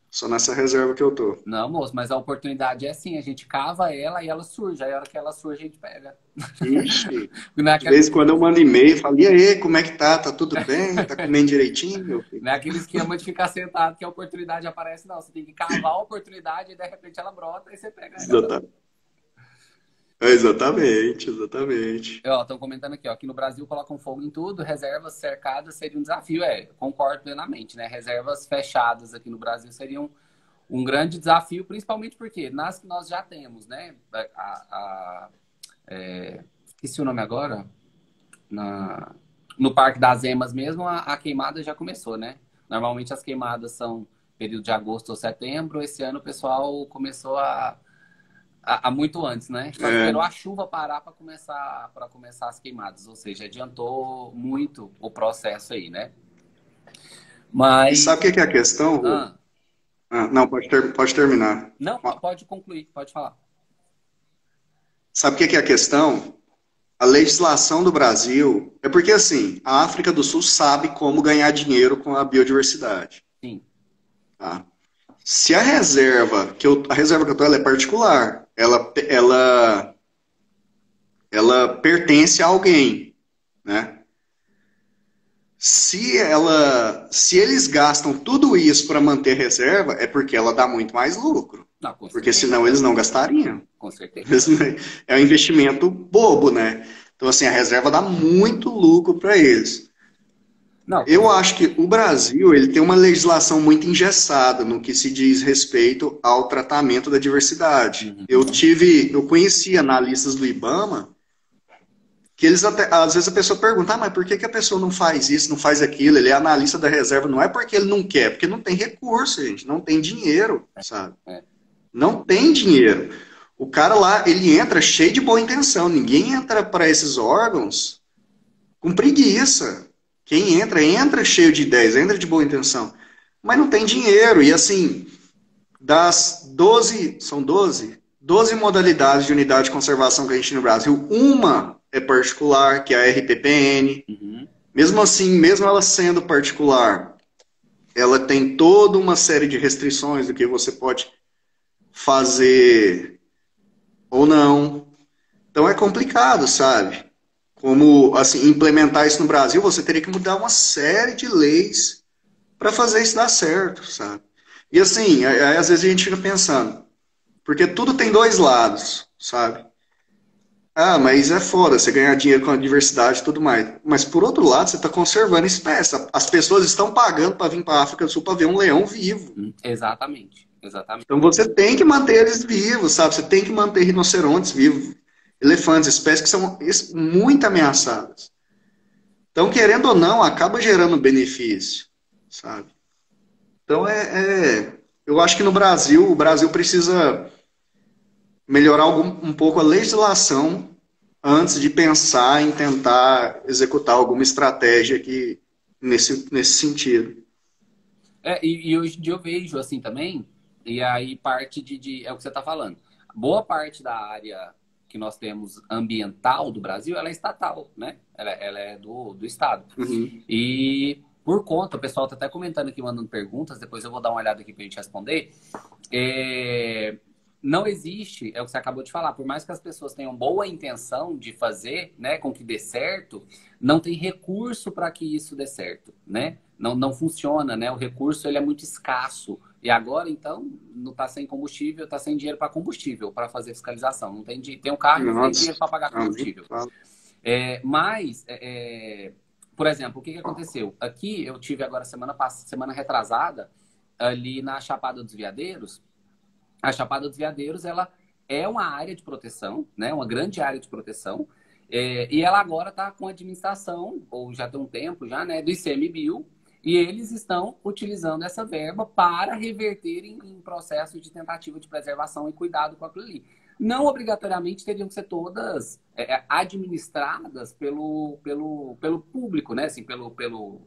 Só nessa reserva que eu tô. Não, moço, mas a oportunidade é assim, a gente cava ela e ela surge. Aí a hora que ela surge, a gente pega. Ixi, é de vez em quando eu mando e-mail, falo, e aí, como é que tá? Tá tudo bem? Tá comendo direitinho, meu filho? não é aquele esquema de ficar sentado que a oportunidade aparece, não. Você tem que cavar a oportunidade e de repente ela brota e você pega ela. Exatamente. Exatamente, exatamente. Estão comentando aqui, ó, que no Brasil colocam fogo em tudo, reservas cercadas seria um desafio. É, concordo plenamente, né? Reservas fechadas aqui no Brasil seriam um grande desafio, principalmente porque nas que nós já temos, né? A, a- é, esqueci o nome agora. Na, no Parque das Emas mesmo, a, a queimada já começou, né? Normalmente as queimadas são período de agosto ou setembro. Esse ano o pessoal começou a, a muito antes, né? Só É. esperou a chuva parar para começar começar as queimadas, ou seja, adiantou muito o processo aí, né? E Mas sabe o que é a questão, ah, Ah, não, pode, ter- pode terminar. não, pode concluir, pode falar. Sabe o que que é a questão? A legislação do Brasil é porque assim, a África do Sul sabe como ganhar dinheiro com a biodiversidade. Sim. Tá? Se a reserva que eu, a reserva que eu tô, ela é particular, ela, ela, ela pertence a alguém, né? Se ela, se eles gastam tudo isso para manter reserva, é porque ela dá muito mais lucro, Não, porque senão eles não gastariam. com certeza. É um investimento bobo, né? Então assim, a reserva dá muito lucro para eles. Não, Eu acho que o Brasil ele tem uma legislação muito engessada no que se diz respeito ao tratamento da diversidade. Uhum. Eu tive, eu conheci analistas do IBAMA que eles até, às vezes a pessoa pergunta, ah, mas por que, que a pessoa não faz isso, não faz aquilo? Ele é analista da reserva, não é porque ele não quer, é porque não tem recurso, gente, não tem dinheiro, sabe? É. Não tem dinheiro. O cara lá, ele entra cheio de boa intenção. Ninguém entra para esses órgãos com preguiça. Quem entra, entra cheio de ideias, entra de boa intenção. Mas não tem dinheiro. E assim, das 12, são 12? 12 modalidades de unidade de conservação que a gente tem no Brasil, uma é particular, que é a RPPN. Uhum. Mesmo assim, mesmo ela sendo particular, ela tem toda uma série de restrições do que você pode fazer ou não. Então é complicado, sabe? Como assim, implementar isso no Brasil, você teria que mudar uma série de leis para fazer isso dar certo, sabe? E assim, aí, às vezes a gente fica pensando, porque tudo tem dois lados, sabe? Ah, mas é foda você ganhar dinheiro com a diversidade e tudo mais. Mas por outro lado, você está conservando espécie. As pessoas estão pagando para vir para a África do Sul para ver um leão vivo. Exatamente, exatamente. Então você tem que manter eles vivos, sabe? Você tem que manter rinocerontes vivos, elefantes, espécies que são muito ameaçadas. Então, querendo ou não, acaba gerando benefício, sabe? Então é, é- eu acho que no Brasil, o Brasil precisa melhorar algum- um pouco a legislação antes de pensar em tentar executar alguma estratégia aqui nesse, nesse sentido. É, e, e hoje em dia eu vejo assim também, e aí parte de, de- é o que você está falando. Boa parte da área que nós temos ambiental do Brasil, ela é estatal, né? Ela, ela é do, do Estado. Uhum. E por conta, o pessoal está até comentando aqui, mandando perguntas, depois eu vou dar uma olhada aqui para a gente responder. É, não existe, é o que você acabou de falar, por mais que as pessoas tenham boa intenção de fazer, né, com que dê certo, não tem recurso para que isso dê certo, né? Não, não funciona, né? O recurso ele é muito escasso. E agora, então, não está sem combustível, está sem dinheiro para combustível, para fazer fiscalização. Não tem, tem um carro não tem dinheiro para pagar combustível. É, mas, é, é, por exemplo, o que, que aconteceu? Aqui eu tive agora semana semana retrasada, ali na Chapada dos Veadeiros. A Chapada dos Veadeiros, ela é uma área de proteção, né? Uma grande área de proteção. É, e ela agora está com a administração, ou já tem um tempo já, né? Do ICMBio. E eles estão utilizando essa verba para reverter em, em processo de tentativa de preservação e cuidado com aquilo ali não obrigatoriamente teriam que ser todas é, administradas pelo, pelo, pelo público, né? Assim, pelo, pelo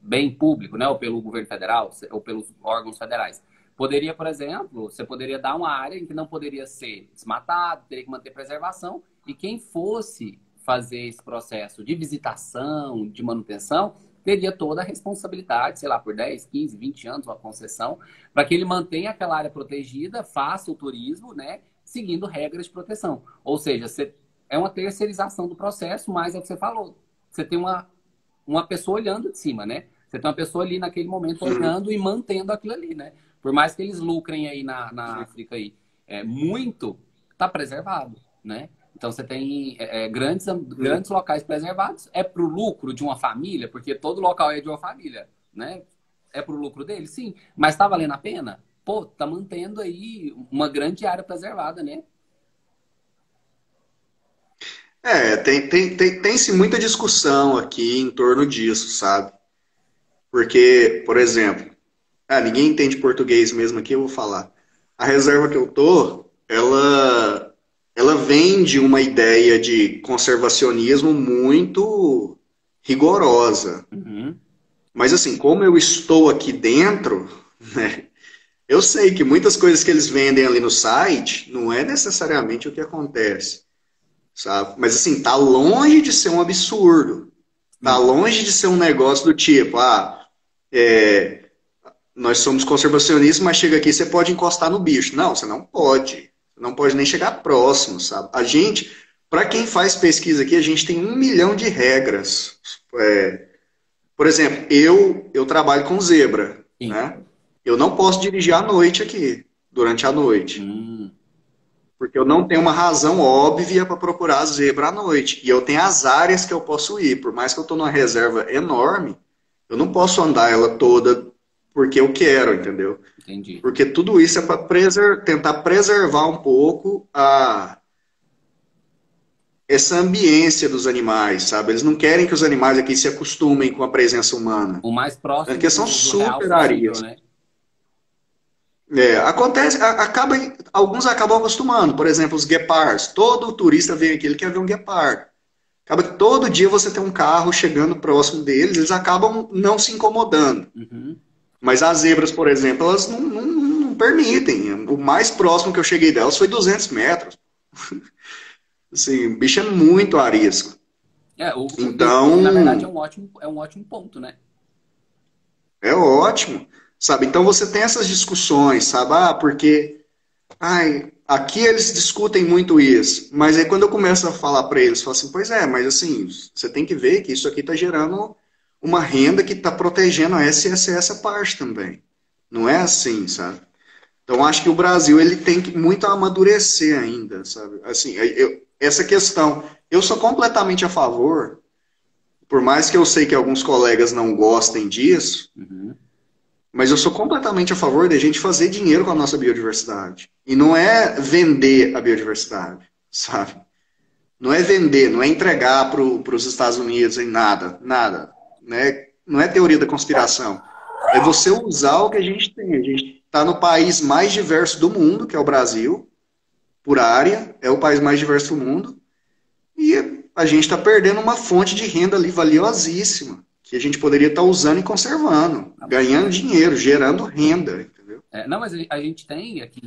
bem público, né? Ou pelo governo federal, ou pelos órgãos federais. Poderia, por exemplo, você poderia dar uma área em que não poderia ser desmatado, teria que manter preservação, e quem fosse fazer esse processo de visitação, de manutenção, teria toda a responsabilidade, sei lá, por 10, 15, 20 anos, uma concessão, para que ele mantenha aquela área protegida, faça o turismo, né, seguindo regras de proteção. Ou seja, você, é uma terceirização do processo, mas é o que você falou. Você tem uma, uma pessoa olhando de cima, né? Você tem uma pessoa ali naquele momento olhando e mantendo aquilo ali, né? Por mais que eles lucrem aí na, na África aí, é, muito, está preservado, né? Então você tem é, é grandes, grandes locais preservados. É para o lucro de uma família, porque todo local é de uma família, né? É para o lucro dele, sim. Mas está valendo a pena? Pô, tá mantendo aí uma grande área preservada, né? É, tem, tem, tem, tem-se muita discussão aqui em torno disso, sabe? Porque, por exemplo, ah, ninguém entende português mesmo aqui, eu vou falar. A reserva que eu tô, ela ela vende uma ideia de conservacionismo muito rigorosa. Uhum. Mas assim, como eu estou aqui dentro, né, eu sei que muitas coisas que eles vendem ali no site não é necessariamente o que acontece. Sabe? Mas assim, tá longe de ser um absurdo. Tá uhum. longe de ser um negócio do tipo, ah, é, nós somos conservacionistas, mas chega aqui você pode encostar no bicho. Não, você não pode não pode nem chegar próximo, sabe? A gente, para quem faz pesquisa aqui, a gente tem um milhão de regras. É, por exemplo, eu eu trabalho com zebra, Sim. né? Eu não posso dirigir à noite aqui, durante a noite. Hum. Porque eu não tenho uma razão óbvia para procurar a zebra à noite. E eu tenho as áreas que eu posso ir. Por mais que eu estou numa reserva enorme, eu não posso andar ela toda porque eu quero, entendeu? Entendi. Porque tudo isso é para preser tentar preservar um pouco a essa ambiência dos animais, sabe? Eles não querem que os animais aqui se acostumem com a presença humana. O mais próximo. Porque são super arias. Né? É, acontece, acaba, alguns acabam acostumando. Por exemplo, os guepards. Todo turista vem aqui, ele quer ver um guepard. Acaba que todo dia você tem um carro chegando próximo deles, eles acabam não se incomodando. Uhum. Mas as zebras, por exemplo, elas não, não, não, permitem. O mais próximo que eu cheguei delas foi 200 metros. assim, o bicho é muito arisco. É, o, então, na verdade é um, ótimo, é um ótimo ponto, né? É ótimo. Sabe? Então você tem essas discussões, sabe? Ah, porque ai, aqui eles discutem muito isso. Mas aí quando eu começo a falar para eles, falo assim, pois é, mas assim, você tem que ver que isso aqui está gerando uma renda que está protegendo e essa, essa parte também. Não é assim, sabe? Então acho que o Brasil ele tem que muito amadurecer ainda, sabe? Assim, eu, essa questão, eu sou completamente a favor, por mais que eu sei que alguns colegas não gostem disso, uhum. mas eu sou completamente a favor de a gente fazer dinheiro com a nossa biodiversidade. E não é vender a biodiversidade, sabe? Não é vender, não é entregar para os Estados Unidos em nada, nada né? Não é teoria da conspiração. É você usar o que a gente tem. A gente está no país mais diverso do mundo, que é o Brasil, por área, é o país mais diverso do mundo. E a gente está perdendo uma fonte de renda ali valiosíssima, que a gente poderia estar tá usando e conservando, ganhando dinheiro, gerando renda. Entendeu? É, não, mas a gente tem aqui,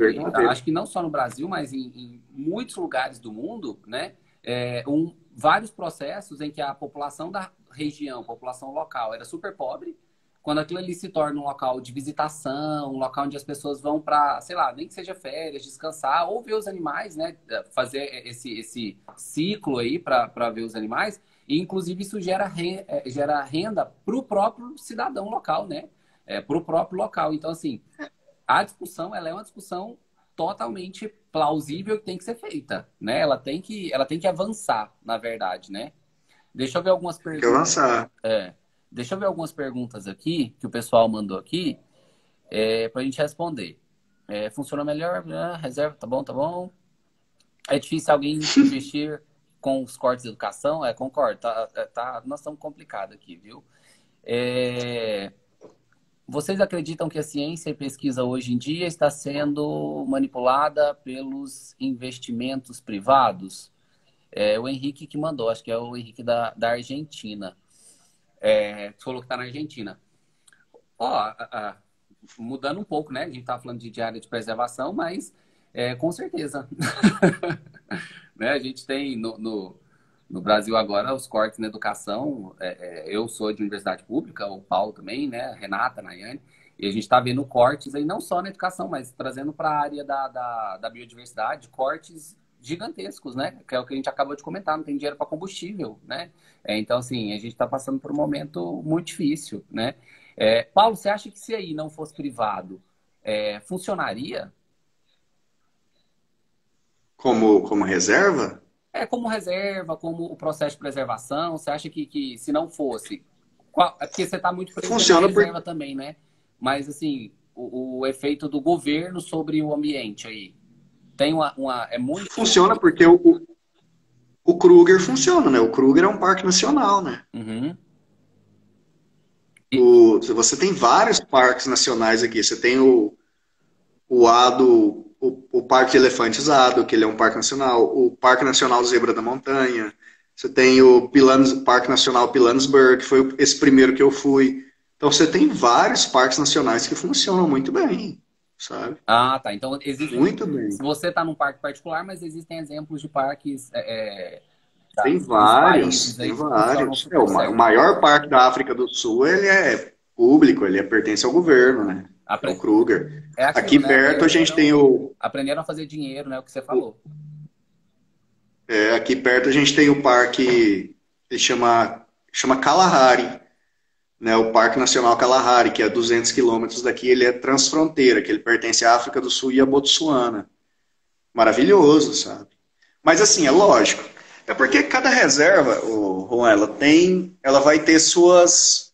acho que não só no Brasil, mas em, em muitos lugares do mundo, né? É, um, vários processos em que a população da região, população local, era super pobre. Quando aquilo ali se torna um local de visitação, um local onde as pessoas vão para, sei lá, nem que seja férias, descansar, ou ver os animais, né? Fazer esse, esse ciclo aí para ver os animais. E, inclusive, isso gera, renda, é, gera renda para o próprio cidadão local, né? É, para o próprio local. Então, assim, a discussão, ela é uma discussão totalmente plausível que tem que ser feita, né? Ela tem que, ela tem que avançar, na verdade, né? Deixa eu ver algumas perguntas. Tem que avançar. É, deixa eu ver algumas perguntas aqui que o pessoal mandou aqui é, para a gente responder. É, funciona melhor? Ah, reserva, tá bom, tá bom. É difícil alguém investir com os cortes de educação? É, concordo. Tá, tá, nós estamos complicados aqui, viu? É, vocês acreditam que a ciência e pesquisa hoje em dia está sendo manipulada pelos investimentos privados? É o Henrique que mandou, acho que é o Henrique da, da Argentina. É, falou que está na Argentina. Ó, mudando um pouco, né? A gente tá falando de, de área de preservação, mas é, com certeza. né? A gente tem no, no, no, Brasil agora os cortes na educação. É, é, eu sou de universidade pública, o Paulo também, né? Renata, Nayane. E a gente está vendo cortes aí, não só na educação, mas trazendo para a área da, da, da, biodiversidade, cortes gigantescos, né? Que é o que a gente acabou de comentar, não tem dinheiro para combustível, né? É, então, assim, a gente está passando por um momento muito difícil, né? É, Paulo, você acha que se aí não fosse privado, é, funcionaria? Como, como reserva? É, como reserva, como o processo de preservação. Você acha que, que se não fosse. Qual, é porque você está muito preso Funciona na reserva por... também, né? Mas, assim, o, o, efeito do governo sobre o ambiente aí. Tem uma. uma é muito. Funciona porque o, o Kruger funciona, né? O Kruger é um parque nacional, né? Uhum. O, você tem vários parques nacionais aqui. Você tem o, o Ado, o, o Parque de Elefantes Ado, que ele é um parque nacional, o Parque Nacional Zebra da Montanha. Você tem o Pilanes, Parque Nacional Pilanesberg, que foi esse primeiro que eu fui. Então você tem vários parques nacionais que funcionam muito bem, sabe? Ah, tá. Então existe. Muito bem. Você está num parque particular, mas existem exemplos de parques. É, é tem vários, tem vários. É, o maior parque da África do Sul ele é público, ele é, pertence ao governo, né? Apre... É o Kruger. É aquilo, Aqui né? perto a gente tem o. Aprenderam a fazer dinheiro, né? O que você falou. É, aqui perto a gente tem o parque, ele chama, chama Kalahari, né? O Parque Nacional Kalahari, que é 200 quilômetros daqui, ele é transfronteira, que ele pertence à África do Sul e à Botsuana. Maravilhoso, sabe? Mas assim, é lógico. É porque cada reserva, o Juan, ela tem, ela vai ter suas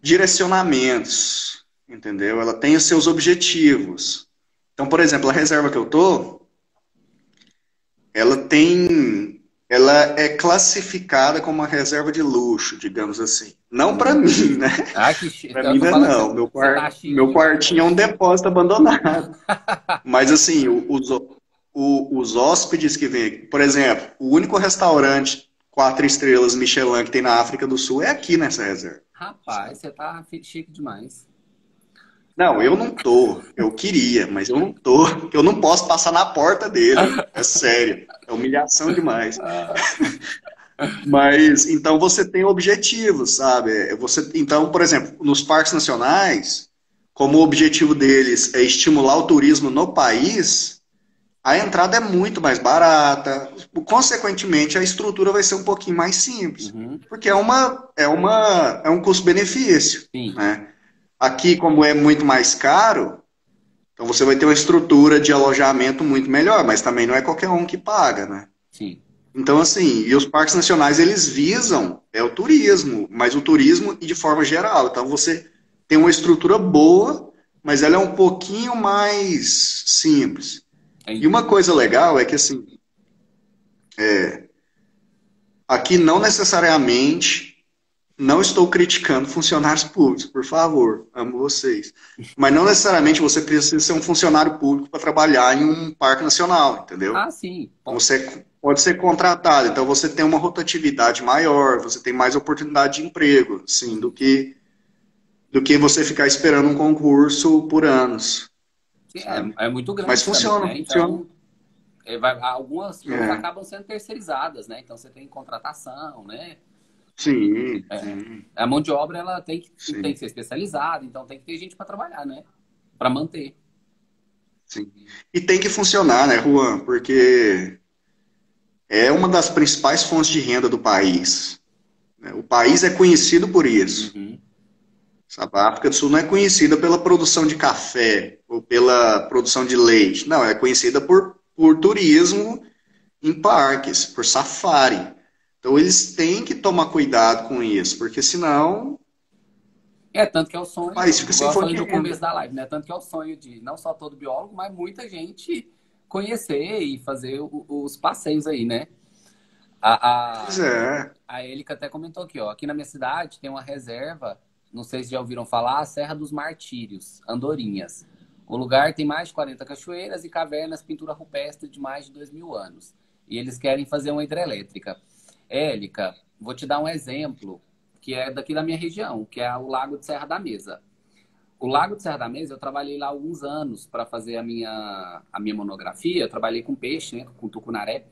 direcionamentos, entendeu? Ela tem os seus objetivos. Então, por exemplo, a reserva que eu tô, ela tem, ela é classificada como uma reserva de luxo, digamos assim. Não para hum. mim, né? Ah, que para mim não, não. Meu, quart... Tá meu quartinho é um depósito abandonado. Mas assim, os, o, os hóspedes que vêm aqui. Por exemplo, o único restaurante quatro estrelas Michelin que tem na África do Sul é aqui nessa reserva. Rapaz, você tá chique demais. Não, eu não tô. Eu queria, mas eu não tô. Eu não posso passar na porta dele. É sério. É humilhação demais. mas então você tem objetivos, sabe? Você, então, por exemplo, nos parques nacionais, como o objetivo deles é estimular o turismo no país, a entrada é muito mais barata, consequentemente a estrutura vai ser um pouquinho mais simples, uhum. porque é uma é uma é um custo-benefício, né? Aqui como é muito mais caro, então você vai ter uma estrutura de alojamento muito melhor, mas também não é qualquer um que paga, né? Sim. Então assim, e os parques nacionais eles visam é o turismo, mas o turismo e de forma geral. Então você tem uma estrutura boa, mas ela é um pouquinho mais simples. E uma coisa legal é que, assim, é, aqui não necessariamente, não estou criticando funcionários públicos, por favor, amo vocês. Mas não necessariamente você precisa ser um funcionário público para trabalhar em um parque nacional, entendeu? Ah, sim. Você pode ser contratado, então você tem uma rotatividade maior, você tem mais oportunidade de emprego, sim, do que do que você ficar esperando um concurso por anos. É, é, muito grande. Mas funciona, né? então, é, vai, algumas é. acabam sendo terceirizadas, né? Então você tem contratação, né? Sim, é, sim. A mão de obra ela tem que, tem que ser especializada, então tem que ter gente para trabalhar, né? Para manter. Sim. E tem que funcionar, né, Juan? Porque é uma das principais fontes de renda do país. Né? O país é conhecido por isso. Uhum. Sabe? A África do Sul não é conhecida pela produção de café ou pela produção de leite. Não, é conhecida por, por turismo em parques, por safari. Então eles têm que tomar cuidado com isso, porque senão. É, tanto que é o sonho. Mas fica sem falei no começo da live, né? Tanto que é o sonho de não só todo biólogo, mas muita gente conhecer e fazer os passeios aí, né? A, a, pois é. A Elica até comentou aqui, ó. Aqui na minha cidade tem uma reserva não sei se já ouviram falar, a Serra dos Martírios, Andorinhas. O lugar tem mais de 40 cachoeiras e cavernas, pintura rupestre de mais de 2 mil anos. E eles querem fazer uma hidrelétrica. Élica, vou te dar um exemplo que é daqui da minha região, que é o Lago de Serra da Mesa. o Lago de Serra da Mesa, eu trabalhei lá alguns anos para fazer a minha, a minha monografia. Eu trabalhei com peixe, né, com tucunaré.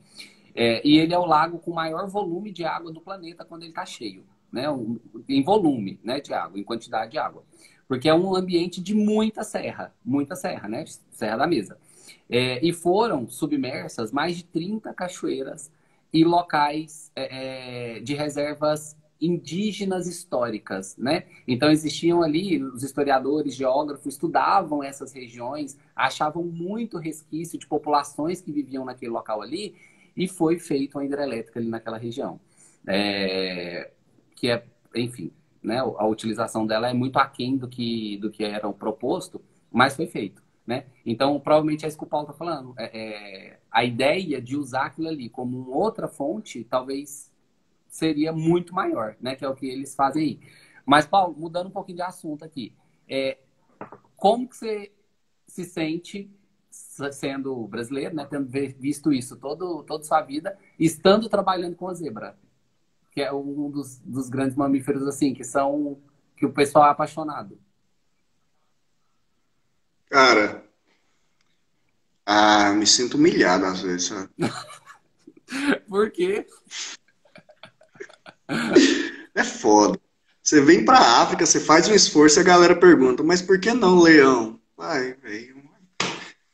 É, e ele é o lago com maior volume de água do planeta quando ele está cheio, né? Em volume né, de água, em quantidade de água. Porque é um ambiente de muita serra, muita serra, né? Serra da Mesa. É, e foram submersas mais de 30 cachoeiras e locais é, é, de reservas indígenas históricas, né? Então existiam ali os historiadores, geógrafos estudavam essas regiões, achavam muito resquício de populações que viviam naquele local ali e foi feita uma hidrelétrica ali naquela região, é, que é, enfim, né? A utilização dela é muito aquém do que do que era o proposto, mas foi feito. Né? Então, provavelmente é isso que o Paulo está falando. É, é, a ideia de usar aquilo ali como outra fonte, talvez seria muito maior, né? Que é o que eles fazem aí. Mas, Paulo, mudando um pouquinho de assunto aqui. É, como que você se sente sendo brasileiro, né? Tendo visto isso todo, toda sua vida, estando trabalhando com a zebra, que é um dos, dos grandes mamíferos, assim, que são... que o pessoal é apaixonado. Cara, ah, me sinto humilhado às vezes, sabe? Por quê? É foda. Você vem pra África, você faz um esforço e a galera pergunta, mas por que não, leão? Ai, velho.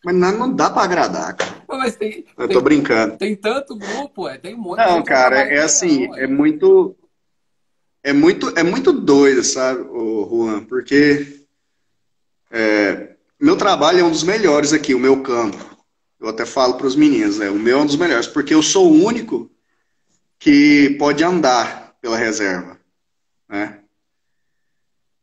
Mas não, não dá pra agradar, cara. Mas tem, Eu tô brincando. Tem tanto grupo, é, tem um monte Não, cara, é assim, leão, é muito. É muito, é muito doido, sabe, o Juan? Porque é, meu trabalho é um dos melhores aqui, o meu campo. Eu até falo para os meninos, né? O meu é um dos melhores, porque eu sou o único que pode andar pela reserva, né?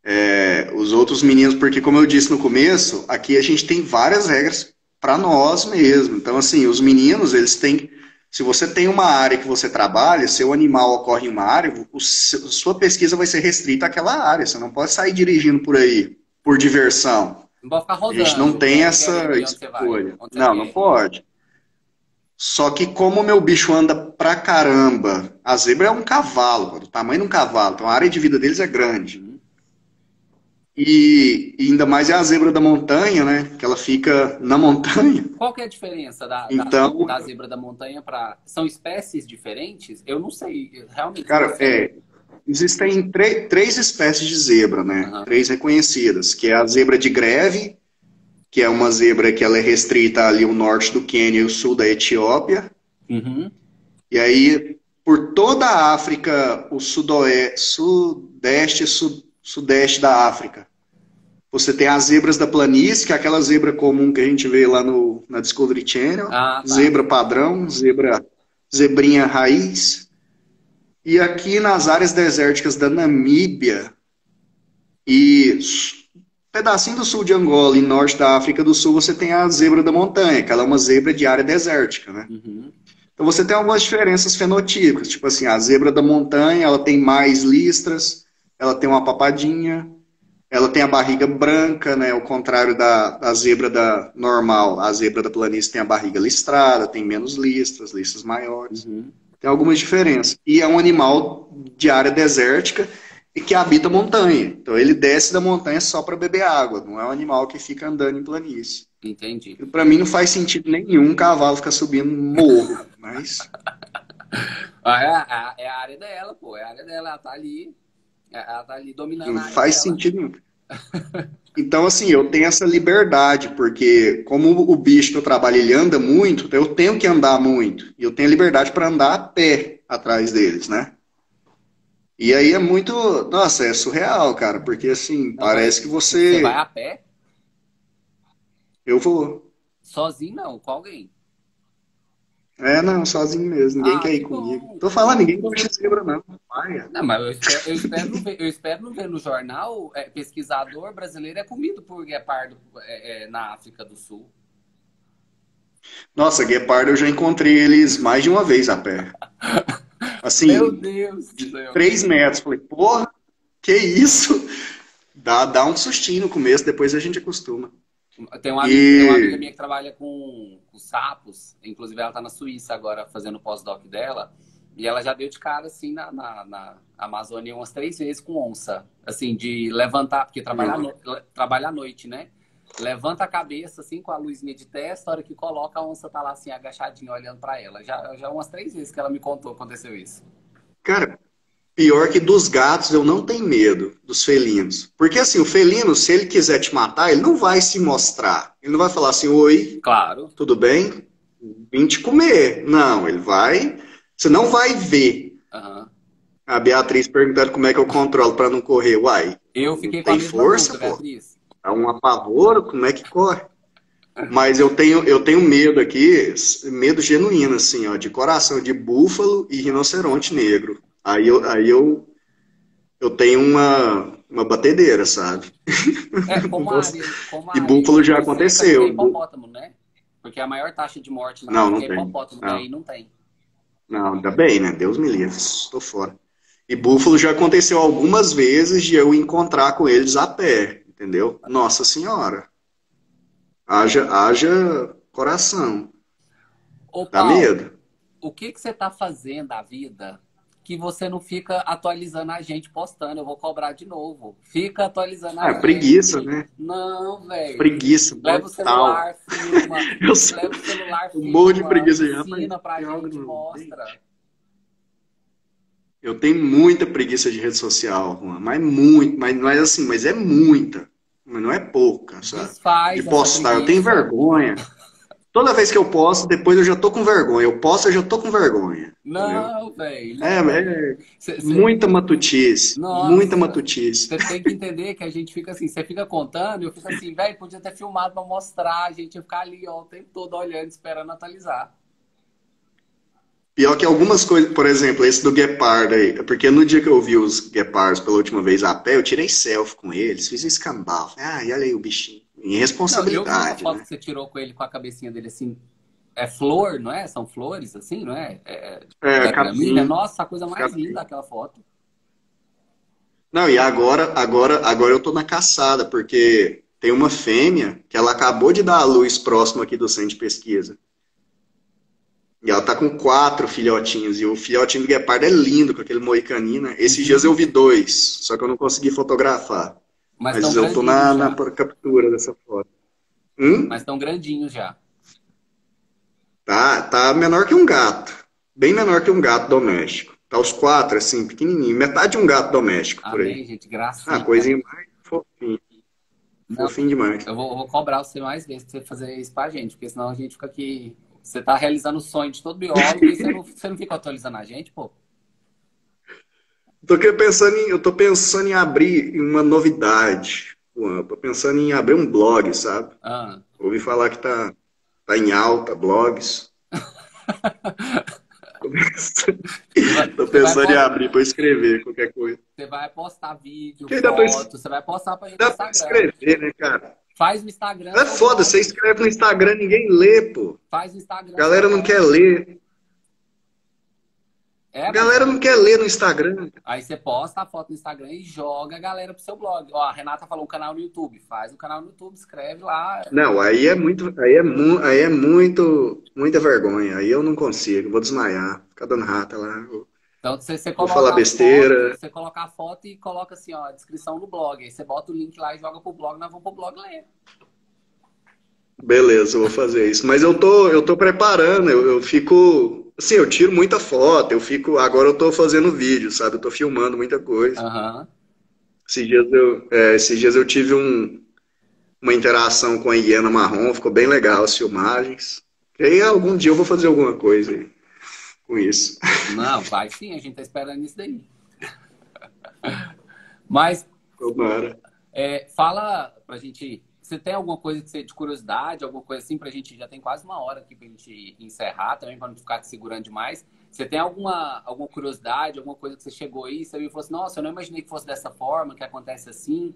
É, os outros meninos, porque como eu disse no começo, aqui a gente tem várias regras para nós mesmo. Então, assim, os meninos, eles têm. Se você tem uma área que você trabalha, seu animal ocorre em uma área, o, sua pesquisa vai ser restrita àquela área. Você não pode sair dirigindo por aí por diversão. Não pode ficar rodando. A gente não tem essa escolha. Não, não pode. Só que como o meu bicho anda pra caramba, a zebra é um cavalo, do tamanho de um cavalo, então a área de vida deles é grande. Uhum. E, e, ainda mais é a zebra da montanha, né? Que ela fica na montanha. Qual que é a diferença da, então, da, da zebra da montanha para. São espécies diferentes? Eu não sei, realmente. Cara, é, existem três espécies de zebra, né? Uhum. Três reconhecidas, que é a zebra de greve, que é uma zebra que ela é restrita ali o norte do Quênia e o sul da Etiópia. Uhum. E aí, por toda a África, o sudoeste, sudeste, sud, sudeste da África, você tem as zebras da planície, que é aquela zebra comum que a gente vê lá no, na Discovery Channel. Ah, tá. Zebra padrão, zebra, zebrinha raiz. E aqui nas áreas desérticas da Namíbia e pedacinho do sul de Angola e norte da África do Sul, você tem a zebra da montanha, que ela é uma zebra de área desértica, né? Uhum. Então você tem algumas diferenças fenotípicas, tipo assim, a zebra da montanha, ela tem mais listras, ela tem uma papadinha, ela tem a barriga branca, né? Ao contrário da, da zebra da normal, a zebra da planície tem a barriga listrada, tem menos listras, listras maiores. Uhum. Tem algumas diferenças. E é um animal de área desértica e que habita montanha. Então ele desce da montanha só para beber água. Não é um animal que fica andando em planície. Entendi. Para mim não faz sentido nenhum um cavalo ficar subindo morro, mas. ah, é, é, a área dela, pô. É a área dela. Ela tá ali. Ela tá ali dominando não a área. faz dela. sentido nenhum. Então, assim, eu tenho essa liberdade, porque como o bicho que eu trabalho, ele anda muito, então eu tenho que andar muito. E eu tenho liberdade para andar a pé atrás deles, né? E aí é muito. Nossa, é surreal, cara, porque assim, não, parece que você. Você vai a pé? Eu vou. Sozinho não, com alguém. É, não, sozinho mesmo. Ninguém ah, quer ir comigo. Bom. Tô falando, ninguém gosta de zebra, não. Maia. Não, mas eu espero, eu espero, não, ver, eu espero não ver no jornal é, pesquisador brasileiro é comido por guepardo é, é, na África do Sul. Nossa, guepardo eu já encontrei eles mais de uma vez a pé. Assim, Meu Deus de três metros. Falei, porra, que isso? Dá, dá um sustinho no começo, depois a gente acostuma. Tem uma, amiga, e... tem uma amiga minha que trabalha com, com sapos, inclusive ela está na Suíça agora fazendo o pós-doc dela. E ela já deu de cara, assim, na, na, na Amazônia umas três vezes com onça. Assim, de levantar, porque trabalha, no, trabalha à noite, né? Levanta a cabeça, assim, com a luzinha de testa, a hora que coloca, a onça tá lá, assim, agachadinha, olhando para ela. Já, já umas três vezes que ela me contou aconteceu isso. Cara, pior que dos gatos, eu não tenho medo dos felinos. Porque, assim, o felino, se ele quiser te matar, ele não vai se mostrar. Ele não vai falar assim, oi, claro. tudo bem? Vim te comer. Não, ele vai você não vai ver. Uhum. A Beatriz perguntando como é que eu controlo para não correr. Uai. Eu fiquei com tem força, pô. Beatriz. É um apavoro, como é que corre? Mas eu tenho, eu tenho medo aqui, medo genuíno, assim, ó, de coração de búfalo e rinoceronte negro. Aí eu, aí eu, eu tenho uma, uma batedeira, sabe? É, como a área, como a e búfalo já aconteceu. Hipopótamo, né? Porque a maior taxa de morte não, não é tem. hipopótamo, não. daí não tem. Não, ainda bem, né? Deus me livre, estou fora. E Búfalo já aconteceu algumas vezes de eu encontrar com eles a pé, entendeu? Nossa Senhora. Haja, haja coração. Ô, Dá Paulo, medo. O que, que você está fazendo da vida que você não fica atualizando a gente postando. Eu vou cobrar de novo. Fica atualizando a é, gente. preguiça, né? Não, velho. Preguiça. Leva o celular, filma. eu sou... Leva o celular, filma. Um monte de preguiça já. Ensina pra gente, mostra. Eu tenho muita preguiça de rede social, mas muito, mas não é assim, mas é muita. Mas não é pouca, sabe? Desfaz de postar. Eu tenho vergonha. Toda vez que eu posto, depois eu já tô com vergonha. Eu posto, eu já tô com vergonha. Não, velho. É, é cê, cê... muita matutice. Nossa, muita matutice. Você tem que entender que a gente fica assim, você fica contando, eu fico assim, velho, podia ter filmado pra mostrar, a gente ia ficar ali ó, o tempo todo olhando, esperando atualizar. Pior que algumas coisas, por exemplo, esse do Guepardo aí, porque no dia que eu vi os Guepardos pela última vez a pé, eu tirei selfie com eles, fiz um escambau. Ah, e olha aí o bichinho. Irresponsabilidade. Não, eu vi uma foto né? que você tirou com ele com a cabecinha dele assim. É flor, não é? São flores, assim, não é? É, é, é capim, Nossa, a coisa mais capim. linda aquela foto. Não, e agora, agora, agora eu tô na caçada, porque tem uma fêmea que ela acabou de dar a luz próximo aqui do centro de pesquisa. E ela tá com quatro filhotinhos. E o filhotinho do guepardo é lindo, com aquele moicanina. Né? Esses dias eu vi dois, só que eu não consegui fotografar. Mas, Mas eu tô na, na, captura dessa foto. Hum? Mas estão grandinhos já. Tá, tá menor que um gato. Bem menor que um gato doméstico. Tá os quatro, assim, pequenininho. Metade de um gato doméstico Amém, por aí. gente, graças Ah, coisinha mais fofinha. Não, fofinho demais. Eu vou, eu vou, cobrar você mais vezes pra você fazer isso pra gente, porque senão a gente fica aqui. Você tá realizando o sonho de todo biólogo e você não, você não fica atualizando a gente, pô. Tô pensando em, eu tô pensando em abrir uma novidade. Tô pensando em abrir um blog, sabe? Ah. Ouvi falar que tá, tá em alta, blogs. tô pensando em abrir para escrever qualquer coisa. Você vai postar vídeo, foto, tô... você vai postar pra gente dá no Instagram. escrever, né, cara? Faz no Instagram. É foda, você escreve no Instagram, ninguém lê, pô. Faz no Instagram. A galera não quer ler. É, a galera não quer ler no Instagram. Aí você posta a foto no Instagram e joga a galera pro seu blog. Ó, a Renata falou um canal no YouTube. Faz um canal no YouTube, escreve lá. Não, aí é muito, aí é, mu aí é muito, muita vergonha. Aí eu não consigo, vou desmaiar, ficar dando rata lá. Então você, você coloca vou falar besteira. Foto, você coloca a foto e coloca assim, ó, a descrição do blog. Aí você bota o link lá e joga pro blog, nós vamos pro blog ler. Beleza, eu vou fazer isso. Mas eu tô, eu tô preparando, eu, eu fico Sim, eu tiro muita foto, eu fico. Agora eu tô fazendo vídeo, sabe? Eu tô filmando muita coisa. Uhum. Esses, dias eu, é, esses dias eu tive um, uma interação com a hiena marrom, ficou bem legal as filmagens. E aí algum dia eu vou fazer alguma coisa aí, com isso. Não, vai sim, a gente tá esperando isso daí. Mas. Tomara. É, fala pra gente você tem alguma coisa que você, de curiosidade, alguma coisa assim pra gente? Já tem quase uma hora aqui pra gente encerrar também, pra não ficar te segurando demais. Você tem alguma, alguma curiosidade, alguma coisa que você chegou aí, você viu e falou assim, nossa, eu não imaginei que fosse dessa forma, que acontece assim?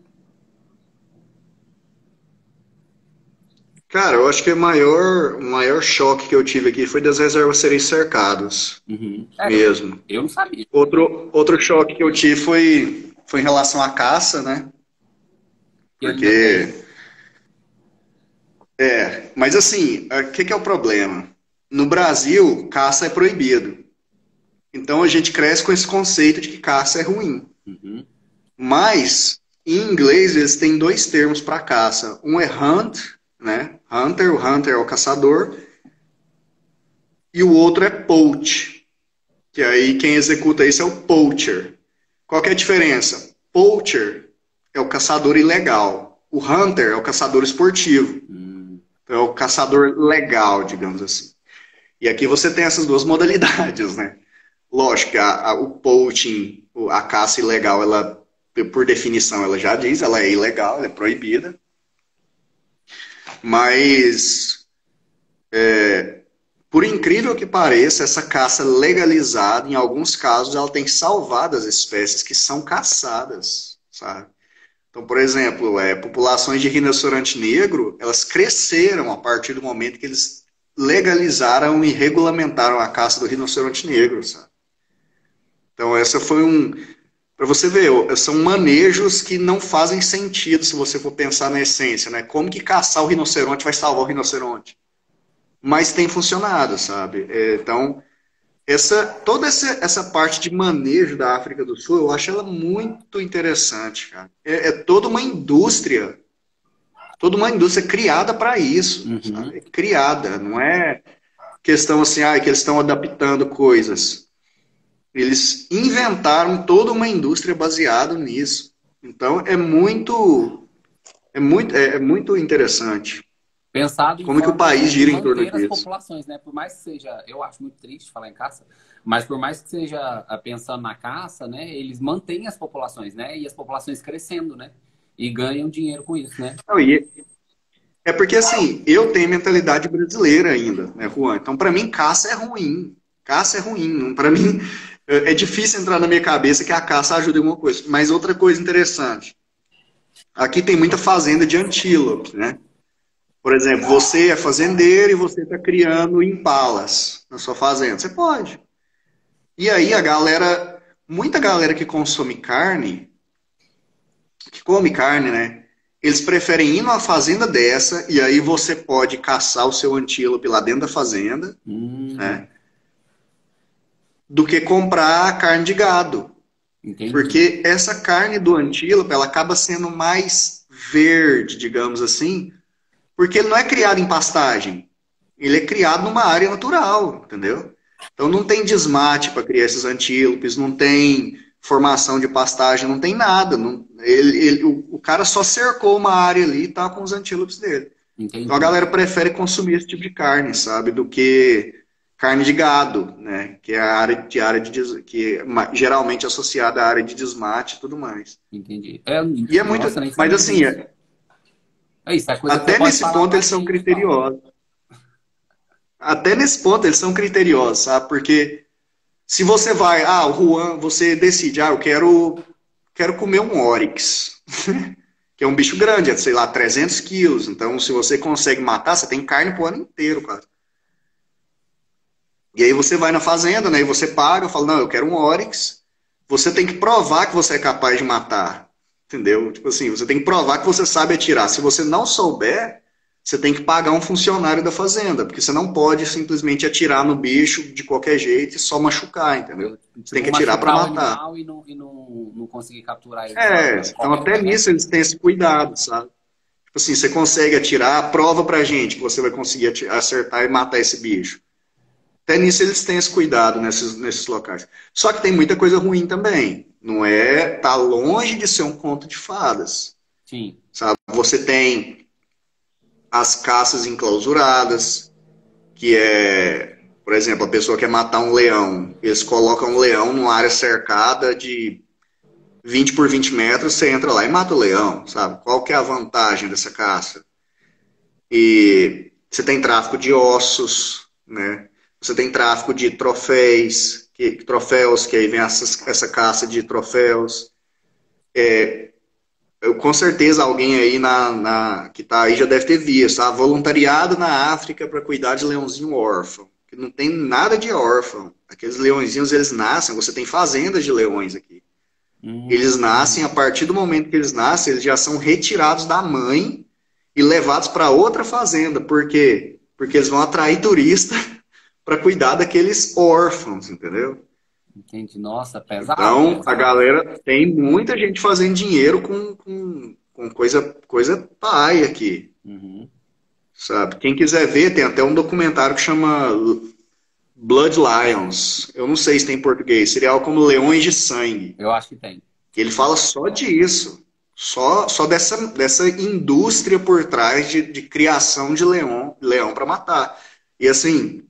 Cara, eu acho que o maior, maior choque que eu tive aqui foi das reservas serem cercadas. Uhum. É, mesmo. Eu não sabia. Outro, outro choque que eu tive foi, foi em relação à caça, né? Porque é, mas assim, o que, que, é o problema? No Brasil, caça é proibido. Então a gente cresce com esse conceito de que caça é ruim. Uhum. Mas, em inglês, eles têm dois termos para caça. Um é hunt, né? Hunter, o hunter é o caçador. E o outro é poach. Que aí quem executa isso é o poacher. Qual é a diferença? Poacher é o caçador ilegal. O hunter é o caçador esportivo. Hum. é o caçador legal, digamos assim. E aqui você tem essas duas modalidades, né? Lógico a, a, o poaching, a caça ilegal, ela, por definição, ela já diz, ela é ilegal, ela é proibida. Mas, é, por incrível que pareça, essa caça legalizada, em alguns casos, ela tem salvado as espécies que são caçadas, sabe? Então, por exemplo, é, populações de rinoceronte negro, elas cresceram a partir do momento que eles legalizaram e regulamentaram a caça do rinoceronte negro, sabe? Então, essa foi um. Para você ver, são manejos que não fazem sentido se você for pensar na essência, né? Como que caçar o rinoceronte vai salvar o rinoceronte? Mas tem funcionado, sabe? É, então, essa, toda essa, essa parte de manejo da África do Sul, eu acho ela muito interessante, cara. É, é toda uma indústria, toda uma indústria criada para isso, uhum. É criada, não é questão assim, ah, que eles estão adaptando coisas. Eles inventaram toda uma indústria baseada nisso. Então é muito é muito é, é muito interessante. Pensado como que o país gira em torno disso. populações, né? Por mais que seja, eu acho muito triste falar em caça, mas por mais que seja ah, pensando na caça, né, eles mantêm as populações, né? E as populações crescendo, né? E ganham dinheiro com isso, né? Não, e é porque assim, eu tenho mentalidade brasileira ainda, né, Juan? Então para mim caça é ruim. Caça é ruim. Para mim, é, é difícil entrar na minha cabeça que a caça ajuda em alguma coisa. Mas outra coisa interessante. Aqui tem muita fazenda de antílope, né? Por exemplo, você é fazendeiro e você está criando impalas na sua fazenda. Você pode. E aí a galera, muita galera que consome carne, que come carne, né? Eles preferem ir numa fazenda dessa e aí você pode caçar o seu antílope lá dentro da fazenda, hum. né? do que comprar carne de gado. Entendi. Porque essa carne do antílope, ela acaba sendo mais verde, digamos assim, porque ele não é criado em pastagem. Ele é criado numa área natural, entendeu? Então não tem desmate para criar esses antílopes, não tem formação de pastagem, não tem nada. Não, ele, ele, o, o, cara só cercou uma área ali e tá com os antílopes dele. Entendi. Então a galera prefere consumir esse tipo de carne, sabe? Do que carne de gado, né? Que é a área de área de que é geralmente associada à área de desmate e tudo mais. Entendi. É, e é muito, mas assim, é, é isso, é até nesse ponto eles são criteriosos. Até nesse ponto eles são criteriosos, sabe? Porque se você vai, ah, o Juan, você decide, ah, eu quero quero comer um oryx. que é um bicho grande, é, sei lá, 300 quilos. Então, se você consegue matar, você tem carne pro ano inteiro, cara. E aí você vai na fazenda, né? E você paga, fala, não, eu quero um Oryx. Você tem que provar que você é capaz de matar. Entendeu? Tipo assim, você tem que provar que você sabe atirar. Se você não souber, você tem que pagar um funcionário da fazenda, porque você não pode simplesmente atirar no bicho de qualquer jeito e só machucar, entendeu? Você tem que atirar para matar. E, não, e não, não conseguir capturar ele. É, então até nisso eles têm esse cuidado, sabe? Tipo assim, você consegue atirar, prova pra gente que você vai conseguir acertar e matar esse bicho. Até nisso eles têm esse cuidado nesses, nesses locais. Só que tem muita coisa ruim também. Não é. Tá longe de ser um conto de fadas. Sim. Sabe? Você tem as caças enclausuradas, que é, por exemplo, a pessoa quer matar um leão. Eles colocam um leão numa área cercada de 20 por 20 metros, você entra lá e mata o leão, sabe? Qual que é a vantagem dessa caça? E você tem tráfico de ossos, né? Você tem tráfico de troféus, que, troféus, que aí vem essa, essa caça de troféus. É, eu, com certeza alguém aí na, na que está aí já deve ter visto, tá? voluntariado na África para cuidar de leãozinho órfão. Que não tem nada de órfão. Aqueles leõezinhos, eles nascem, você tem fazendas de leões aqui. Hum. Eles nascem, a partir do momento que eles nascem, eles já são retirados da mãe e levados para outra fazenda. Por quê? Porque eles vão atrair turista para cuidar daqueles órfãos, entendeu? Entendi. Nossa, pesado. Então, a galera tem muita gente fazendo dinheiro com, com, com coisa, coisa pai aqui. Uhum. Sabe? Quem quiser ver, tem até um documentário que chama Blood Lions. Eu não sei se tem em português. Seria algo como Leões de Sangue. Eu acho que tem. Ele fala só disso. Só, só dessa, dessa indústria por trás de, de criação de leão, leão para matar. E assim,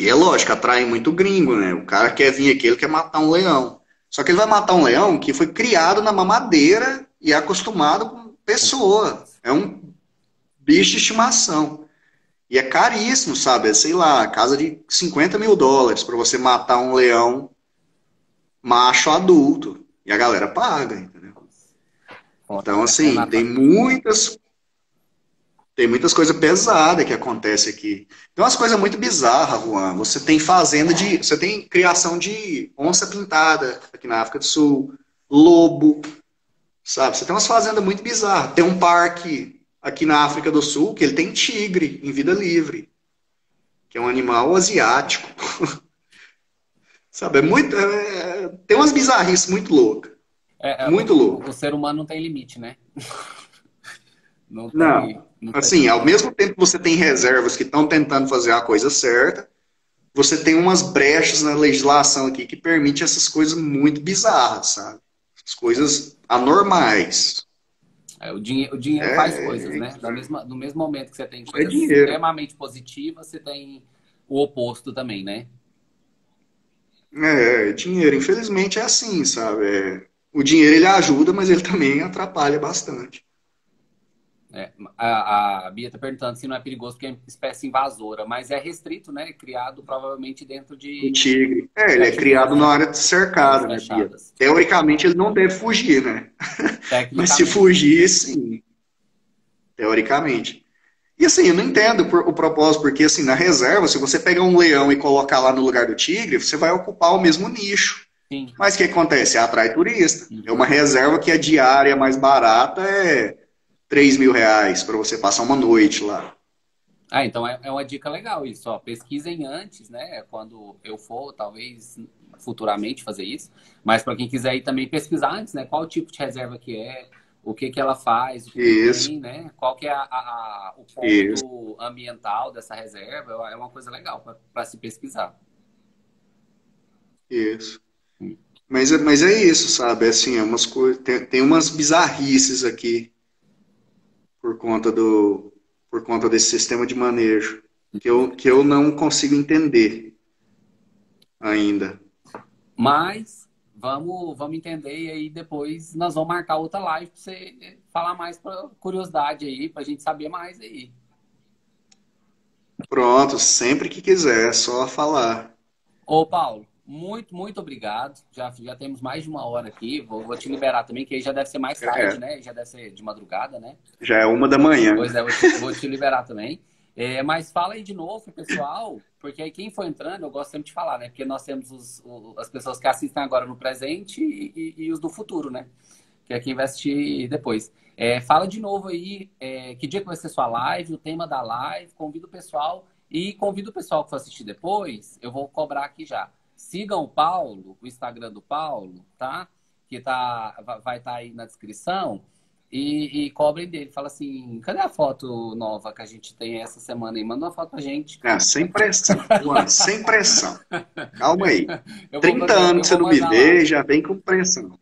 e é lógico, atrai muito gringo, né? O cara quer vir aqui, ele quer matar um leão. Só que ele vai matar um leão que foi criado na mamadeira e é acostumado com pessoa. É um bicho de estimação. E é caríssimo, sabe? É, sei lá, casa de 50 mil dólares para você matar um leão macho adulto. E a galera paga, entendeu? Então, assim, tem muitas. Tem muitas coisas pesadas que acontecem aqui. Tem umas coisas muito bizarras, Juan. Você tem fazenda de. Você tem criação de onça pintada aqui na África do Sul, lobo, sabe? Você tem umas fazendas muito bizarras. Tem um parque aqui na África do Sul que ele tem tigre em vida livre, que é um animal asiático. sabe? É muito. É... tem umas bizarrices muito loucas. É, é, Muito o, louco. O ser humano não tem limite, né? Não, tem, não. Não assim, ao mesmo tempo que você tem reservas que estão tentando fazer a coisa certa, você tem umas brechas na legislação aqui que permite essas coisas muito bizarras, sabe? As coisas anormais. É, o, dinhe o dinheiro é, faz coisas, né? Da mesma, no mesmo momento que você tem é coisas extremamente positivas, você tem o oposto também, né? É, dinheiro. Infelizmente é assim, sabe? É, o dinheiro ele ajuda, mas ele também atrapalha bastante. É, a, a, Bia está perguntando se não é perigoso porque é espécie invasora, mas é restrito, né? Criado provavelmente dentro de. O tigre. É, ele é criado na área cercada, né, Bia? Teoricamente ele não deve fugir, né? mas se fugir, sim. Teoricamente. E assim, eu não entendo o propósito, porque assim, na reserva, se você pegar um leão e colocar lá no lugar do tigre, você vai ocupar o mesmo nicho. Sim. Mas o que acontece? Atrai turista. Uhum. É uma reserva que a diária mais barata é 3 mil reais para você passar uma noite lá. Ah, então é, é uma dica legal isso. Ó. Pesquisem antes, né? Quando eu for, talvez futuramente fazer isso. Mas para quem quiser ir também pesquisar antes, né? Qual tipo de reserva que é, o que, que ela faz, o que, isso. tem, né? Qual que é a, a, o ponto isso. ambiental dessa reserva. É uma coisa legal para se pesquisar. Isso. Mas, é, mas é isso, sabe? É assim, é umas tem, tem umas bizarrices aqui por conta do por conta desse sistema de manejo que eu, que eu não consigo entender ainda. Mas vamos, vamos entender e aí depois nós vamos marcar outra live para você falar mais para curiosidade aí, para a gente saber mais aí. Pronto, sempre que quiser, é só falar. Ô, Paulo, muito, muito obrigado. Já, já temos mais de uma hora aqui. Vou, vou te liberar também, que aí já deve ser mais tarde, é. né? Já deve ser de madrugada, né? Já é uma da manhã. Pois é, vou te, vou te liberar também. É, mas fala aí de novo, pessoal, porque aí quem for entrando, eu gosto sempre de falar, né? Porque nós temos os, os, as pessoas que assistem agora no presente e, e, e, os do futuro, né? Que é quem vai assistir depois. É, fala de novo aí é, que dia que vai ser sua live, o tema da live, convido o pessoal e convido o pessoal que for assistir depois, eu vou cobrar aqui já Sigam o Paulo, o Instagram do Paulo, tá? Que tá, vai estar tá aí na descrição. E, e, cobrem dele. Fala assim, cadê a foto nova que a gente tem essa semana aí? Manda uma foto pra gente. Ah, sem pressão, Juan, sem pressão. Calma aí. 30 anos que você não me vê, já vem com pressão.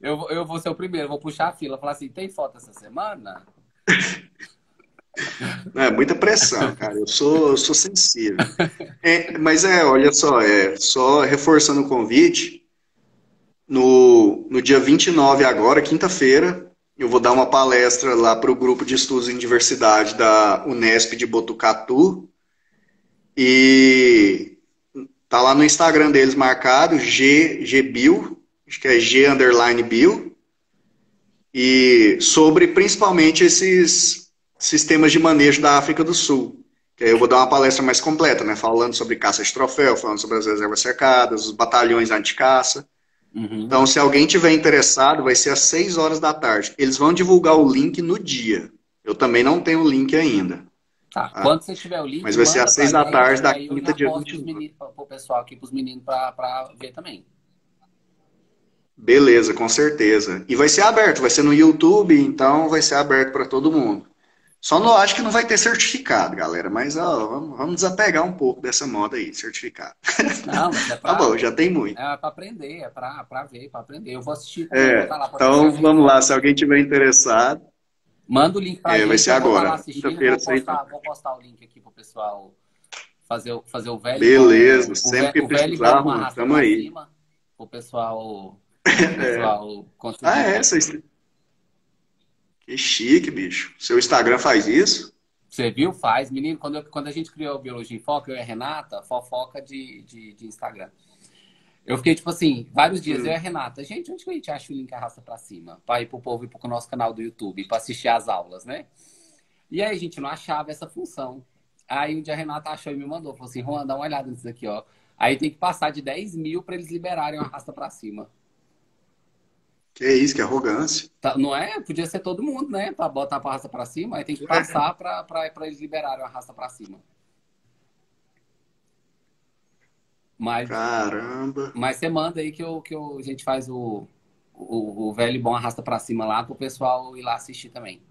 Eu, eu vou ser o primeiro, vou puxar a fila. Falar assim, tem foto essa semana? É muita pressão, cara. Eu sou, eu sou sensível. É, mas é, olha só, é só reforçando o convite. No, no dia 29 agora, quinta-feira, eu vou dar uma palestra lá para o grupo de estudos em diversidade da Unesp de Botucatu. E tá lá no Instagram deles marcado, G, Gbio, acho que é G underline Bill. E sobre principalmente esses sistemas de manejo da África do Sul. Que aí eu vou dar uma palestra mais completa, né? Falando sobre caça de troféu, falando sobre as reservas cercadas, os batalhões anti-caça. Uhum. Então, se alguém tiver interessado, vai ser às 6 horas da tarde. Eles vão divulgar o link no dia. Eu também não tenho o link ainda. Tá, ah, quando você tiver o link. Mas vai ser às seis da tarde da quinta dia 21. Para o pessoal aqui, para os meninos, para ver também. Beleza, com certeza. E vai ser aberto, vai ser no YouTube, então vai ser aberto para todo mundo. Só não acho que não vai ter certificado, galera, mas ó, vamos, vamos desapegar um pouco dessa moda aí, certificado. Não, mas é pra, tá bom, já tem muito. É para aprender, é para ver, para aprender. Eu vou assistir. É, então vamos lá, se alguém tiver interessado. Manda o link para é, gente. Vai ser agora. Quinta-feira. Vou, postar, vou postar o link aqui pro pessoal fazer, fazer o velho. Beleza, o, sempre que precisar, tamo aí. Cima, o pessoal pessoal é. Ah, é? Essa... Que chique, bicho. Seu Instagram faz isso? Você viu? Faz. Menino, quando, eu, quando a gente criou o Biologia em Foco, eu e a Renata, fofoca de, de, de Instagram. Eu fiquei, tipo assim, vários dias, hum. eu e a Renata, gente, onde que a gente acha o link arrasta pra cima? Pra ir pro povo ir pro nosso canal do YouTube, pra assistir as aulas, né? E aí a gente não achava essa função. Aí um dia a Renata achou e me mandou, falou assim, Juan, dá uma olhada nisso aqui, ó. Aí tem que passar de 10 mil pra eles liberarem o arrasta pra cima. Que isso, que arrogância. Tá, não é? Podia ser todo mundo, né? Pra botar a raça pra cima, aí tem que passar pra, pra, pra eles liberarem a raça pra cima. Mas, Caramba! Mas você manda aí que, eu, que eu, a gente faz o, o, o velho bom arrasta pra cima lá pro pessoal ir lá assistir também.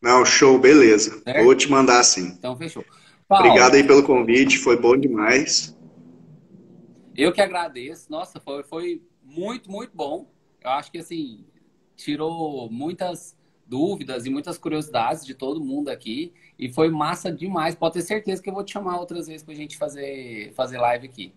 Não, show, beleza. Certo? Vou te mandar sim. Então, fechou. Paulo, Obrigado aí pelo convite, foi bom demais. Eu que agradeço. Nossa, foi, foi muito, muito bom. Eu acho que, assim, tirou muitas dúvidas e muitas curiosidades de todo mundo aqui. E foi massa demais. Pode ter certeza que eu vou te chamar outras vezes para a gente fazer, fazer live aqui.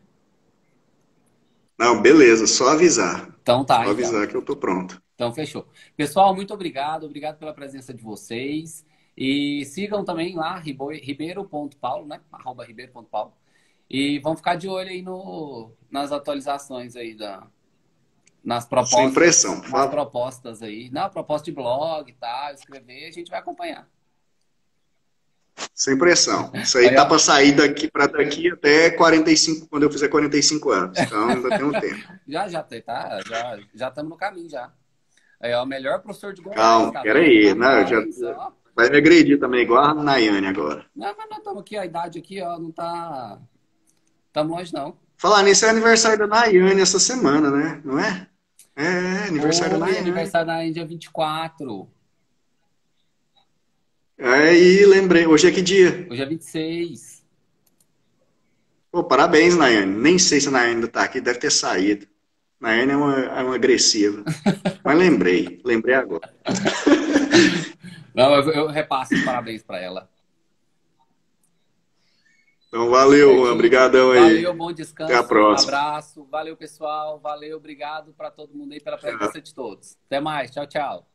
Não, beleza, só avisar. Então tá. Só então. avisar que eu tô pronto. Então fechou. Pessoal, muito obrigado. Obrigado pela presença de vocês. E sigam também lá, ribeiro.paulo, né? Arroba ribeiro.paulo. E vão ficar de olho aí no, nas atualizações aí da, nas propostas. Sem pressão, nas propostas aí. Na proposta de blog e tal, escrever, a gente vai acompanhar. Sem pressão. Isso aí, aí tá para sair daqui para daqui até 45, quando eu fizer 45 anos. Então ainda tem um tempo. já, já, tá, já, já estamos no caminho já. É o melhor professor de Goiás. Calma, tá peraí. Não, já, vai me agredir também, igual a Nayane agora. Não, mas nós estamos aqui, a idade aqui, ó, não tá. Estamos longe, não. Falar nisso é aniversário da Nayane essa semana, né? Não é? É, aniversário Oi, da Nayane. aniversário da Nayane dia 24. Aí, lembrei. Hoje é que dia? Hoje é 26. Pô, parabéns, Nayane. Nem sei se a Nayane ainda tá aqui, deve ter saído. Nayane é uma, é uma agressiva. Mas lembrei, lembrei agora. Não, eu, eu repasso os parabéns para ela. Então, valeu, obrigadão aí. Valeu, bom descanso. Até a próxima. Um abraço. Valeu, pessoal. Valeu, obrigado para todo mundo aí pela presença de todos. Até mais. Tchau, tchau.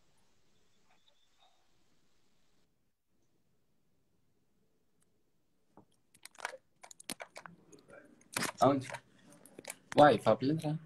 Onde? Uai, fala pra ele entrar.